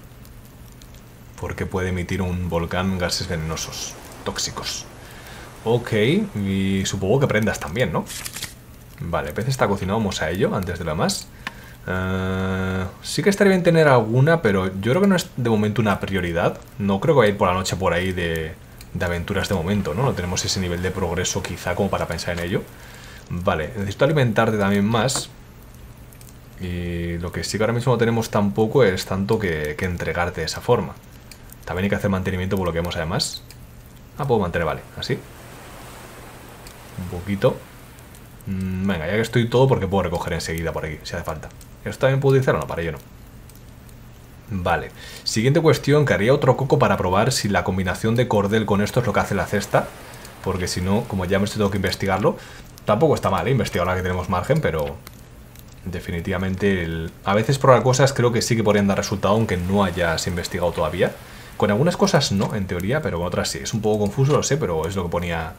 Porque puede emitir un volcán gases venenosos, tóxicos. Ok, y supongo que prendas también, ¿no? Vale, pez está cocinado, vamos a ello antes de lo más. Eh, sí que estaría bien tener alguna, pero yo creo que no es de momento una prioridad. No creo que vaya a ir por la noche por ahí de, de aventuras de momento, ¿no? No tenemos ese nivel de progreso quizá como para pensar en ello. Vale, necesito alimentarte también más. Y lo que sí que ahora mismo no tenemos tampoco es tanto que, que entregarte de esa forma. También hay que hacer mantenimiento por lo que vemos además. Ah, puedo mantener, vale, así. Un poquito. Mm, venga, ya que estoy todo, porque puedo recoger enseguida por aquí, si hace falta. ¿Esto también puedo utilizar no? Para ello no. Vale. Siguiente cuestión, que haría otro coco para probar si la combinación de cordel con esto es lo que hace la cesta. Porque si no, como ya me estoy que investigarlo, tampoco está mal, ¿eh? investigar ahora que tenemos margen, pero definitivamente a veces probar cosas creo que sí que podrían dar resultado, aunque no hayas investigado todavía. Con algunas cosas no, en teoría, pero con otras sí. Es un poco confuso, lo sé, pero es lo que ponía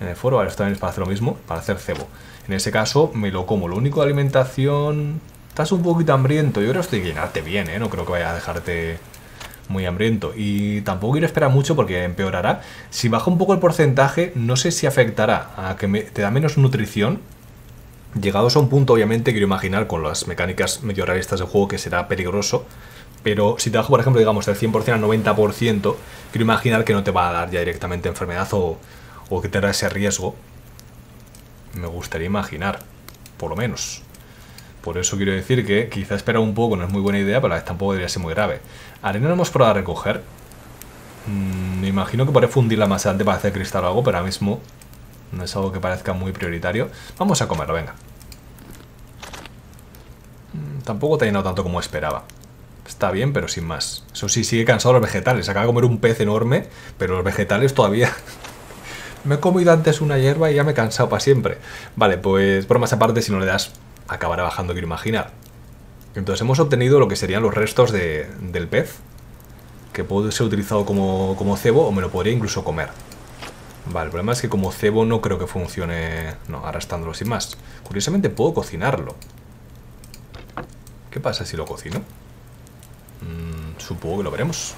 en el foro. Ahora también es para hacer lo mismo, para hacer cebo. En ese caso me lo como. Lo único de alimentación... Estás un poquito hambriento. Yo creo que estoy llenarte bien, ¿eh? No creo que vaya a dejarte muy hambriento. Y tampoco quiero esperar mucho porque empeorará. Si baja un poco el porcentaje, no sé si afectará a que te da menos nutrición. Llegados a un punto, obviamente, quiero imaginar con las mecánicas medio realistas del juego que será peligroso. Pero si te bajo, por ejemplo, digamos, del 100% al 90%, quiero imaginar que no te va a dar ya directamente enfermedad o, o que tenga ese riesgo. Me gustaría imaginar, por lo menos. Por eso quiero decir que quizá esperar un poco no es muy buena idea, pero a la vez tampoco debería ser muy grave. Arena no hemos probado a recoger. Mm, me imagino que podré fundirla más adelante para hacer cristal o algo, pero ahora mismo no es algo que parezca muy prioritario. Vamos a comerlo, venga. Mm, tampoco te ha llenado tanto como esperaba. Está bien, pero sin más. Eso sí, sigue cansado los vegetales. Acaba de comer un pez enorme, pero los vegetales todavía... *laughs* me he comido antes una hierba y ya me he cansado para siempre. Vale, pues más aparte, si no le das acabará bajando, quiero imaginar. Entonces hemos obtenido lo que serían los restos del pez, que puede ser utilizado como, como cebo o me lo podría incluso comer. Vale, el problema es que como cebo no creo que funcione no, arrastrándolo sin más. Curiosamente puedo cocinarlo. ¿Qué pasa si lo cocino? Mm, supongo que lo veremos.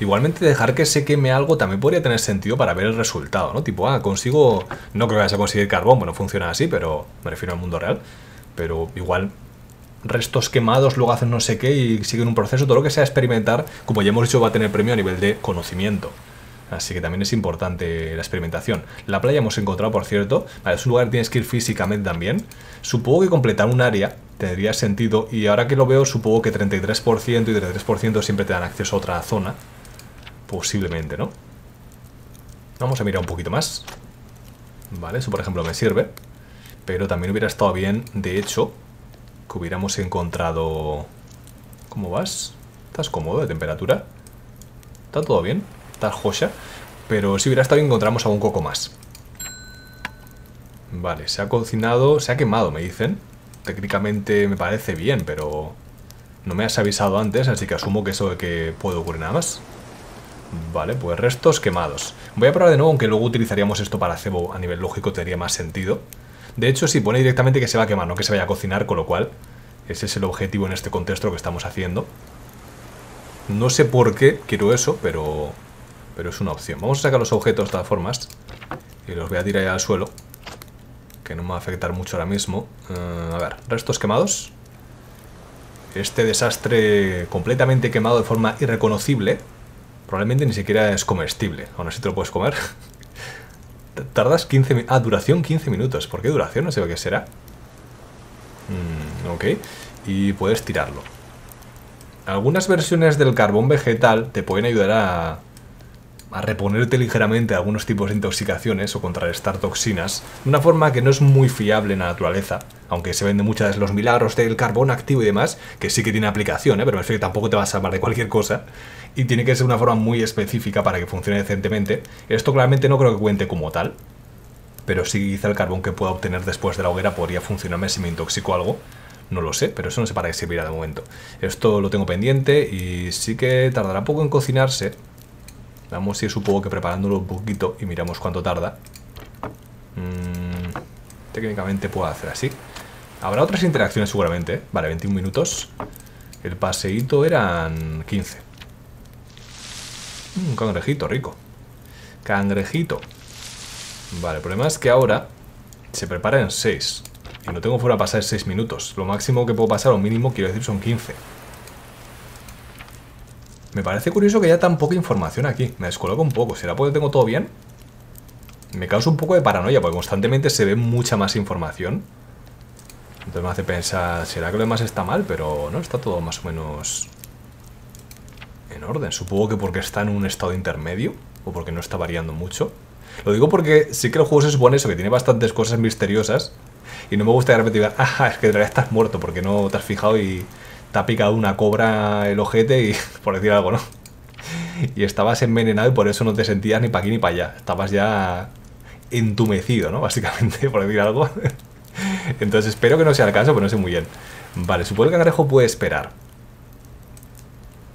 Igualmente dejar que se queme algo también podría tener sentido para ver el resultado, ¿no? Tipo, ah, consigo... No creo que vayas a conseguir carbón, bueno, funciona así, pero me refiero al mundo real. Pero igual restos quemados, luego hacen no sé qué y siguen un proceso. Todo lo que sea experimentar, como ya hemos dicho, va a tener premio a nivel de conocimiento. Así que también es importante la experimentación. La playa hemos encontrado, por cierto. Vale, es un lugar que tienes que ir físicamente también. Supongo que completar un área tendría sentido. Y ahora que lo veo, supongo que 33% y 33% siempre te dan acceso a otra zona. Posiblemente, ¿no? Vamos a mirar un poquito más. Vale, eso por ejemplo me sirve. Pero también hubiera estado bien, de hecho, que hubiéramos encontrado... ¿Cómo vas? ¿Estás cómodo de temperatura? ¿Está todo bien? ¿Estás joya? Pero si hubiera estado bien encontramos algún coco más. Vale, se ha cocinado, se ha quemado, me dicen. Técnicamente me parece bien, pero no me has avisado antes, así que asumo que eso de que puede ocurrir nada más. Vale, pues restos quemados. Voy a probar de nuevo, aunque luego utilizaríamos esto para cebo a nivel lógico, tendría más sentido. De hecho, si pone directamente que se va a quemar, no que se vaya a cocinar, con lo cual ese es el objetivo en este contexto que estamos haciendo. No sé por qué quiero eso, pero, pero es una opción. Vamos a sacar los objetos de todas formas y los voy a tirar al suelo, que no me va a afectar mucho ahora mismo. Eh, a ver, restos quemados. Este desastre completamente quemado de forma irreconocible Probablemente ni siquiera es comestible. Aún así te lo puedes comer. *laughs* Tardas 15 minutos. Ah, duración 15 minutos. ¿Por qué duración? No sé qué será. Mm, ok. Y puedes tirarlo. Algunas versiones del carbón vegetal te pueden ayudar a, a reponerte ligeramente algunos tipos de intoxicaciones o contrarrestar toxinas de una forma que no es muy fiable en la naturaleza, aunque se venden muchas los milagros del carbón activo y demás, que sí que tiene aplicación, ¿eh? pero me refiero que tampoco te va a salvar de cualquier cosa y tiene que ser una forma muy específica para que funcione decentemente. Esto claramente no creo que cuente como tal, pero sí quizá el carbón que pueda obtener después de la hoguera podría funcionarme si me intoxico algo. No lo sé, pero eso no sé para qué servirá de momento. Esto lo tengo pendiente y sí que tardará poco en cocinarse. Vamos si supongo que preparándolo un poquito y miramos cuánto tarda. Mm, técnicamente puedo hacer así. Habrá otras interacciones seguramente. ¿eh? Vale, 21 minutos. El paseíto eran 15. Un cangrejito rico. Cangrejito. Vale, el problema es que ahora se prepara en 6. Y no tengo fuera a pasar 6 minutos. Lo máximo que puedo pasar, o mínimo, quiero decir, son 15. Me parece curioso que haya tan poca información aquí. Me descoloco un poco. ¿Será porque tengo todo bien? Me causa un poco de paranoia, porque constantemente se ve mucha más información. Entonces me hace pensar, ¿será que lo demás está mal? Pero no, está todo más o menos en orden. Supongo que porque está en un estado intermedio o porque no está variando mucho. Lo digo porque sí que el juego se supone eso, que tiene bastantes cosas misteriosas y no me gusta de repente ah, es que en realidad estás muerto porque no te has fijado y te ha picado una cobra el ojete y *laughs* por decir algo, ¿no? Y estabas envenenado y por eso no te sentías ni para aquí ni para allá. Estabas ya entumecido, ¿no? Básicamente, *laughs* por decir algo. Entonces espero que no sea el caso, pero no sé muy bien. Vale, supongo que el cangrejo puede esperar.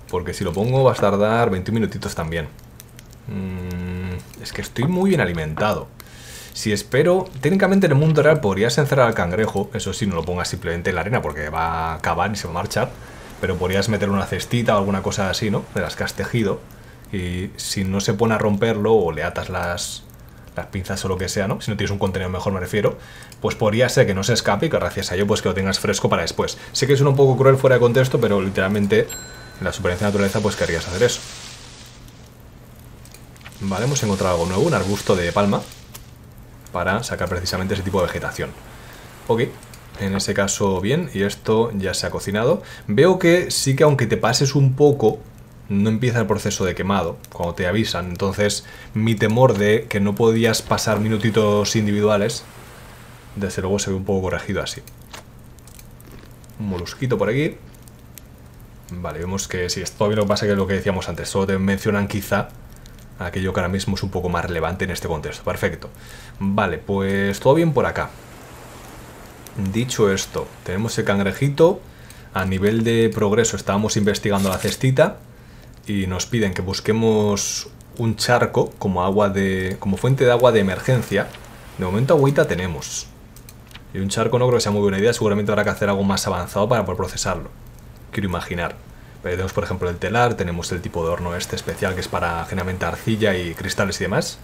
Porque si lo pongo va a tardar 21 minutitos también. Mm, es que estoy muy bien alimentado. Si espero, técnicamente en el mundo real podrías encerrar al cangrejo, eso sí, no lo pongas simplemente en la arena porque va a acabar y se va a marchar, pero podrías meterle una cestita o alguna cosa así, ¿no? De las que has tejido, y si no se pone a romperlo o le atas las, las pinzas o lo que sea, ¿no? Si no tienes un contenido mejor me refiero, pues podría ser que no se escape y que gracias a ello pues que lo tengas fresco para después. Sé que es un poco cruel fuera de contexto, pero literalmente en la supervivencia de naturaleza pues querrías hacer eso. Vale, hemos encontrado algo nuevo, un arbusto de palma para sacar precisamente ese tipo de vegetación. Ok, en ese caso bien, y esto ya se ha cocinado. Veo que sí que aunque te pases un poco, no empieza el proceso de quemado, cuando te avisan. Entonces, mi temor de que no podías pasar minutitos individuales, desde luego se ve un poco corregido así. Un molusquito por aquí. Vale, vemos que si sí, esto bien lo que pasa que lo que decíamos antes, solo te mencionan quizá aquello que ahora mismo es un poco más relevante en este contexto. Perfecto. Vale, pues todo bien por acá. Dicho esto, tenemos el cangrejito. A nivel de progreso estábamos investigando la cestita y nos piden que busquemos un charco como agua de como fuente de agua de emergencia. De momento agüita tenemos. Y un charco no creo que sea muy buena idea, seguramente habrá que hacer algo más avanzado para poder procesarlo. Quiero imaginar. Tenemos por ejemplo el telar, tenemos el tipo de horno este especial que es para generalmente arcilla y cristales y demás.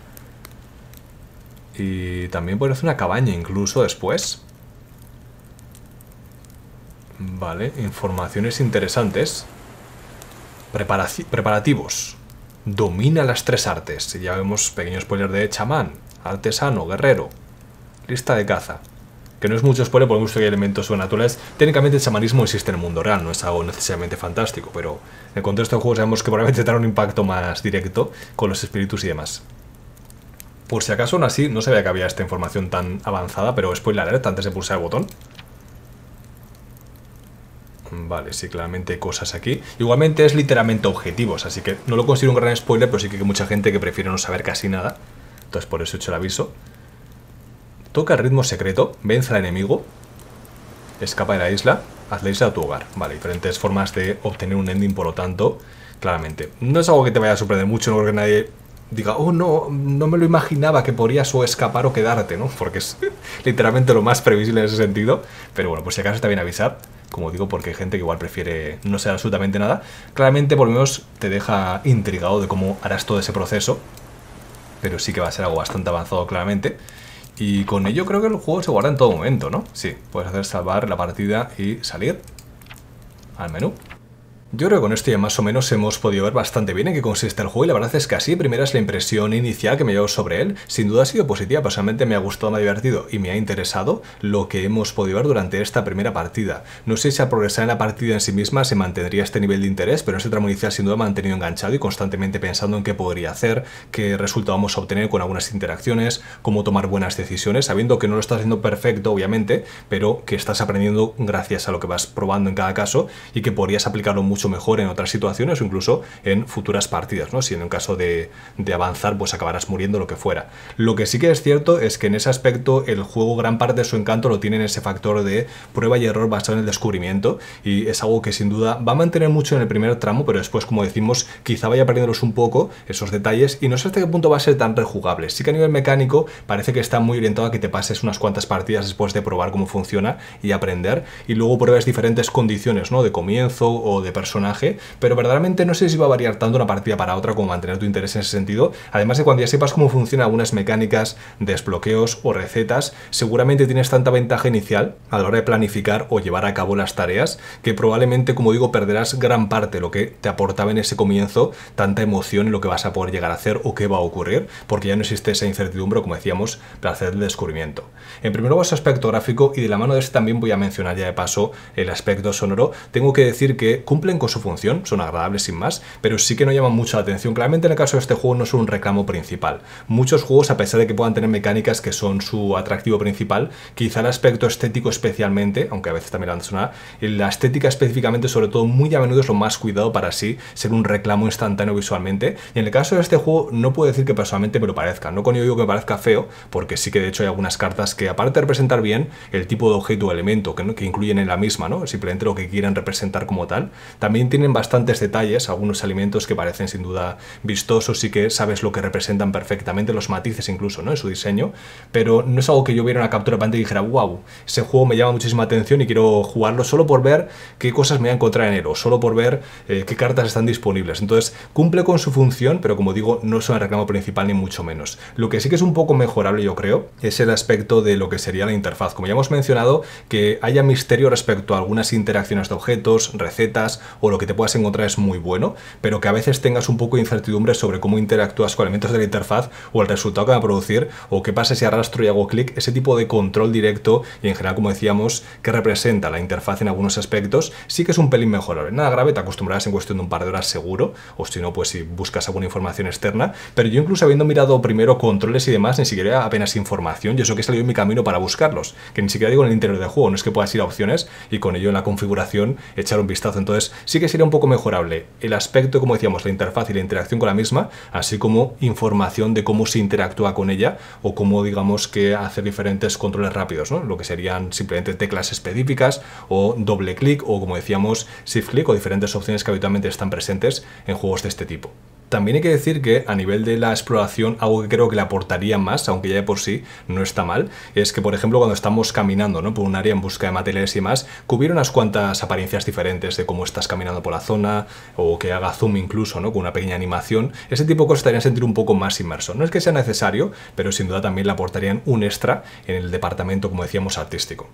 Y también puede hacer una cabaña incluso después. Vale, informaciones interesantes. preparativos. Domina las tres artes. Ya vemos pequeños spoiler de chamán, artesano, guerrero. Lista de caza que no es mucho spoiler porque que hay elementos sobrenaturales. Técnicamente el chamanismo existe en el mundo real, no es algo necesariamente fantástico, pero en el contexto del juego sabemos que probablemente tendrá un impacto más directo con los espíritus y demás. Por si acaso aún así, no sabía que había esta información tan avanzada, pero spoiler alert antes de pulsar el botón. Vale, sí, claramente hay cosas aquí. Igualmente es literalmente objetivos, así que no lo considero un gran spoiler, pero sí que hay mucha gente que prefiere no saber casi nada. Entonces por eso he hecho el aviso. Toca el ritmo secreto, vence al enemigo, escapa de la isla, haz la isla a tu hogar. Vale, diferentes formas de obtener un ending, por lo tanto, claramente. No es algo que te vaya a sorprender mucho, no creo que nadie diga, oh no, no me lo imaginaba que podrías o escapar o quedarte, ¿no? Porque es *laughs* literalmente lo más previsible en ese sentido. Pero bueno, por si acaso está bien avisar, como digo, porque hay gente que igual prefiere no ser absolutamente nada. Claramente, por lo menos, te deja intrigado de cómo harás todo ese proceso. Pero sí que va a ser algo bastante avanzado, claramente. Y con ello creo que el juego se guarda en todo momento, ¿no? Sí, puedes hacer salvar la partida y salir al menú. Yo creo que con esto ya más o menos hemos podido ver bastante bien en qué consiste el juego y la verdad es que así primera es la impresión inicial que me llevo sobre él. Sin duda ha sido positiva, personalmente me ha gustado, me ha divertido y me ha interesado lo que hemos podido ver durante esta primera partida. No sé si al progresar en la partida en sí misma se mantendría este nivel de interés, pero este tramo inicial sin duda me ha mantenido enganchado y constantemente pensando en qué podría hacer, qué resultado vamos a obtener con algunas interacciones, cómo tomar buenas decisiones, sabiendo que no lo estás haciendo perfecto, obviamente, pero que estás aprendiendo gracias a lo que vas probando en cada caso y que podrías aplicarlo mucho mejor en otras situaciones o incluso en futuras partidas, ¿no? Si en un caso de, avanzar, pues acabarás muriendo, lo que fuera. Lo que sí que es cierto es que en ese aspecto el juego gran parte de su encanto lo tiene en ese factor de prueba y error basado en el descubrimiento y es algo que sin duda va a mantener mucho en el primer tramo, pero después, como decimos, quizá vaya perdiéndolos un poco esos detalles y no sé hasta qué punto va a ser tan rejugable. Sí que a nivel mecánico parece que está muy orientado a que te pases unas cuantas partidas después de probar cómo funciona y aprender y luego pruebas diferentes condiciones, ¿no? De comienzo o de personaje, pero verdaderamente no sé si va a variar tanto una partida para otra como mantener tu interés en ese sentido. Además de cuando ya sepas cómo funcionan algunas mecánicas, desbloqueos o recetas, seguramente tienes tanta ventaja inicial a la hora de planificar o llevar a cabo las tareas que probablemente, como digo, perderás gran parte de lo que te aportaba en ese comienzo, tanta emoción en lo que vas a poder llegar a hacer o qué va a ocurrir, porque ya no existe esa incertidumbre, como decíamos, para hacer el descubrimiento. En primer lugar, su aspecto gráfico y de la mano de este también voy a mencionar ya de paso el aspecto sonoro. Tengo que decir que cumplen con su función, son agradables sin más, pero sí que no llaman mucho la atención. Claramente en el caso de este juego no es un reclamo principal. Muchos juegos, a pesar de que puedan tener mecánicas que son su atractivo principal, quizá el aspecto estético especialmente, aunque a veces también lo han sonado, la estética específicamente sobre todo muy a menudo es lo más cuidado para sí ser un reclamo instantáneo visualmente. Y en el caso de este juego no puedo decir que personalmente me lo parezca. No con ello digo que me parezca feo, porque sí que de hecho hay algunas cartas que aparte de representar bien el tipo de objeto o elemento que, que incluyen en la misma, ¿no? simplemente lo que quieren representar como tal, también tienen bastantes detalles, algunos alimentos que parecen sin duda vistosos y que sabes lo que representan perfectamente, los matices incluso ¿no? en su diseño, pero no es algo que yo viera una captura de pantalla y dijera, wow, ese juego me llama muchísima atención y quiero jugarlo solo por ver qué cosas me voy a encontrar en él o solo por ver eh, qué cartas están disponibles. Entonces, cumple con su función, pero como digo, no es un reclamo principal ni mucho menos. Lo que sí que es un poco mejorable, yo creo, es el aspecto de lo que sería la interfaz. Como ya hemos mencionado, que haya misterio respecto a algunas interacciones de objetos, recetas o lo que te puedas encontrar es muy bueno, pero que a veces tengas un poco de incertidumbre sobre cómo interactúas con elementos de la interfaz o el resultado que va a producir o qué pasa si arrastro y hago clic, ese tipo de control directo y en general, como decíamos, que representa la interfaz en algunos aspectos, sí que es un pelín mejorable. Nada grave, te acostumbrarás en cuestión de un par de horas seguro, o si no, pues si buscas alguna información externa, pero yo incluso habiendo mirado primero controles y demás, ni siquiera apenas información, yo eso que he salido en mi camino para buscarlos, que ni siquiera digo en el interior del juego, no es que puedas ir a opciones y con ello en la configuración echar un vistazo. Entonces, sí que sería un poco mejorable el aspecto, como decíamos, la interfaz y la interacción con la misma, así como información de cómo se interactúa con ella o cómo, digamos, que hacer diferentes controles rápidos, ¿no? Lo que serían simplemente teclas específicas o doble clic o, como decíamos, shift click o diferentes opciones que habitualmente están presentes en juegos de este tipo. También hay que decir que a nivel de la exploración, algo que creo que le aportaría más, aunque ya de por sí no está mal, es que por ejemplo cuando estamos caminando ¿no? por un área en busca de materiales y más, cubrir unas cuantas apariencias diferentes de cómo estás caminando por la zona, o que haga zoom incluso, ¿no? con una pequeña animación, ese tipo de cosas te sentir un poco más inmerso. No es que sea necesario, pero sin duda también le aportarían un extra en el departamento, como decíamos, artístico.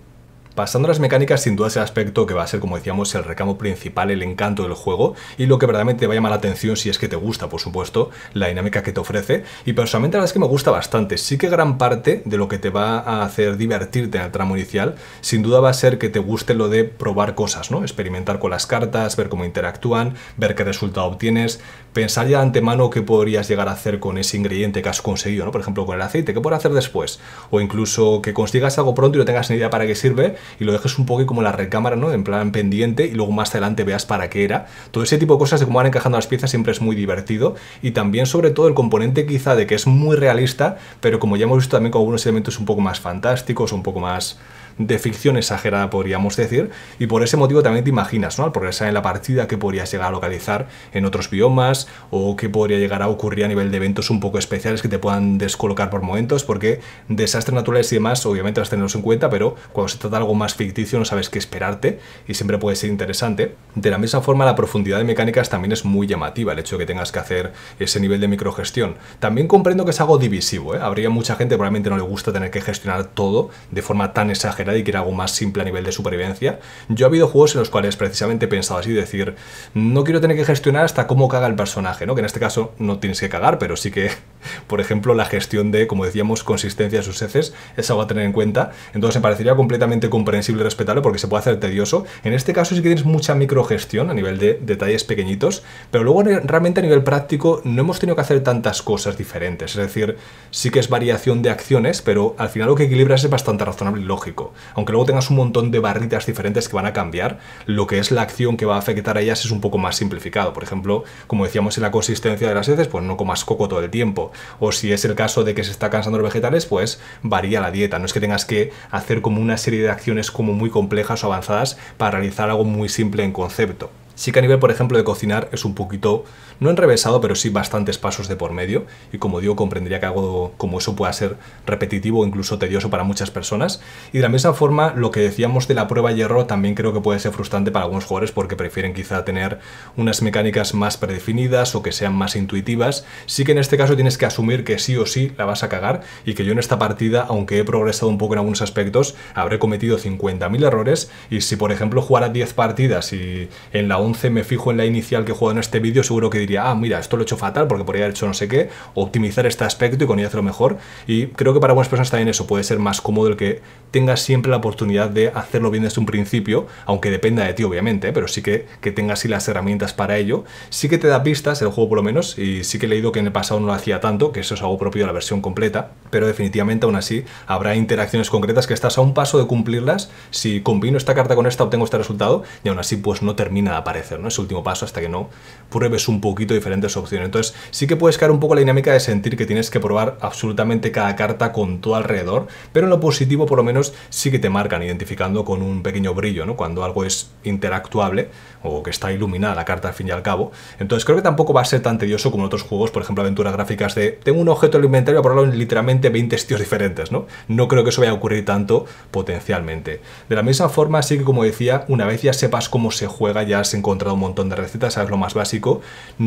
Pasando a las mecánicas, sin duda es el aspecto que va a ser, como decíamos, el recamo principal, el encanto del juego y lo que verdaderamente te va a llamar la atención si es que te gusta, por supuesto, la dinámica que te ofrece. Y personalmente la verdad es que me gusta bastante. Sí que gran parte de lo que te va a hacer divertirte en el tramo inicial, sin duda va a ser que te guste lo de probar cosas, ¿no? Experimentar con las cartas, ver cómo interactúan, ver qué resultado obtienes, pensar ya antemano qué podrías llegar a hacer con ese ingrediente que has conseguido, ¿no? Por ejemplo, con el aceite, ¿qué puedes hacer después? O incluso que consigas algo pronto y no tengas ni idea para qué sirve y lo dejes un poco como la recámara, ¿no? En plan pendiente y luego más adelante veas para qué era. Todo ese tipo de cosas de cómo van encajando las piezas siempre es muy divertido y también sobre todo el componente quizá de que es muy realista, pero como ya hemos visto también con algunos elementos un poco más fantásticos, un poco más de ficción exagerada, podríamos decir, y por ese motivo también te imaginas, ¿no? Al progresar en la partida, qué podrías llegar a localizar en otros biomas, o qué podría llegar a ocurrir a nivel de eventos un poco especiales que te puedan descolocar por momentos, porque desastres naturales y demás, obviamente las tenerlos en cuenta, pero cuando se trata de algo más ficticio no sabes qué esperarte y siempre puede ser interesante. De la misma forma, la profundidad de mecánicas también es muy llamativa, el hecho de que tengas que hacer ese nivel de microgestión. También comprendo que es algo divisivo, ¿eh? habría mucha gente probablemente no le gusta tener que gestionar todo de forma tan exagerada y quiere algo más simple a nivel de supervivencia. Yo he habido juegos en los cuales precisamente he pensado así, decir, no quiero tener que gestionar hasta cómo caga el personaje, ¿no? Que en este caso no tienes que cagar, pero sí que, *laughs* por ejemplo, la gestión de, como decíamos, consistencia de sus heces es algo a tener en cuenta. Entonces me parecería completamente comprensible y respetable porque se puede hacer tedioso. En este caso sí que tienes mucha microgestión a nivel de detalles pequeñitos, pero luego realmente a nivel práctico no hemos tenido que hacer tantas cosas diferentes. Es decir, sí que es variación de acciones, pero al final lo que equilibras es bastante razonable y lógico. Aunque luego tengas un montón de barritas diferentes que van a cambiar, lo que es la acción que va a afectar a ellas es un poco más simplificado. Por ejemplo, como decíamos en la consistencia de las heces, pues no comas coco todo el tiempo. O si es el caso de que se está cansando los vegetales, pues varía la dieta. No es que tengas que hacer como una serie de acciones como muy complejas o avanzadas para realizar algo muy simple en concepto. Sí que a nivel, por ejemplo, de cocinar es un poquito, no enrevesado, pero sí bastantes pasos de por medio. Y como digo, comprendería que algo como eso pueda ser repetitivo o incluso tedioso para muchas personas. Y de la misma forma, lo que decíamos de la prueba y error también creo que puede ser frustrante para algunos jugadores porque prefieren quizá tener unas mecánicas más predefinidas o que sean más intuitivas. Sí que en este caso tienes que asumir que sí o sí la vas a cagar y que yo en esta partida, aunque he progresado un poco en algunos aspectos, habré cometido 50.000 errores. Y si, por ejemplo, jugara 10 partidas y en la me fijo en la inicial que he jugado en este vídeo, seguro que diría, ah, mira, esto lo he hecho fatal porque podría haber hecho no sé qué, optimizar este aspecto y con ello hacerlo mejor. Y creo que para algunas personas también eso puede ser más cómodo el que tengas siempre la oportunidad de hacerlo bien desde un principio, aunque dependa de ti, obviamente, pero sí que, que tengas así las herramientas para ello. Sí que te da pistas el juego por lo menos, y sí que he leído que en el pasado no lo hacía tanto, que eso es algo propio de la versión completa, pero definitivamente aún así habrá interacciones concretas que estás a un paso de cumplirlas. Si combino esta carta con esta, obtengo este resultado, y aún así pues no termina de aparecer, ¿no? Ese último paso hasta que no pruebes un poquito diferentes opciones. Entonces sí que puedes caer un poco la dinámica de sentir que tienes que probar absolutamente cada carta con todo alrededor, pero en lo positivo por lo menos sí que te marcan identificando con un pequeño brillo, ¿no? Cuando algo es interactuable o que está iluminada la carta al fin y al cabo. Entonces creo que tampoco va a ser tan tedioso como en otros juegos, por ejemplo aventuras gráficas de tengo un objeto en el inventario probarlo en literalmente 20 estilos diferentes, ¿no? No creo que eso vaya a ocurrir tanto potencialmente. De la misma forma, sí que como decía, una vez ya sepas cómo se juega, ya has encontrado un montón de recetas, sabes lo más básico,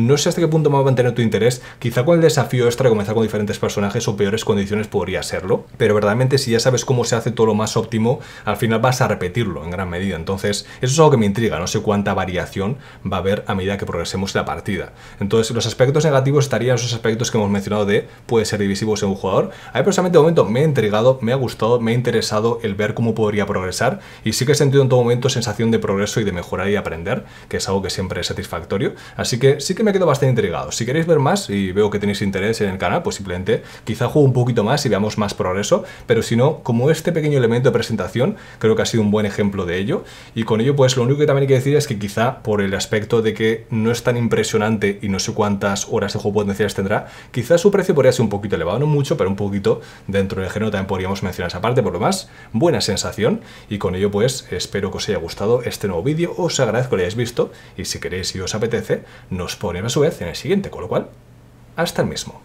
no sé hasta qué punto va a mantener tu interés, quizá con el desafío extra de comenzar con diferentes personajes o peores condiciones podría serlo, pero verdaderamente si ya sabes cómo se hace todo lo más óptimo, al final vas a repetirlo en gran medida, entonces eso es algo que me intriga, no sé cuánta variación va a haber a medida que progresemos la partida. Entonces los aspectos negativos estarían esos aspectos que hemos mencionado de puede ser divisivo en un jugador. A mí personalmente de momento me ha intrigado, me ha gustado, me ha interesado el ver cómo podría progresar y sí que he sentido en todo momento sensación de progreso y de mejorar y aprender, que es algo que siempre es satisfactorio. Así que sí que me quedo bastante intrigado. Si queréis ver más y veo que tenéis interés en el canal, pues simplemente quizá juego un poquito más y veamos más progreso, pero si no, como este pequeño elemento de presentación, creo que ha sido un buen ejemplo de ello. Y con ello pues lo único que también hay que decir es que quizá por el aspecto de que no es tan impresionante y no sé cuántas horas de juego potenciales tendrá, quizá su precio podría ser un poquito elevado, no mucho, pero un poquito dentro del género también podríamos mencionar esa parte, por lo más, buena sensación. Y con ello pues espero que os haya gustado este nuevo vídeo, os agradezco que lo hayáis visto. Y si queréis y os apetece, nos ponemos a su vez en el siguiente, con lo cual, hasta el mismo.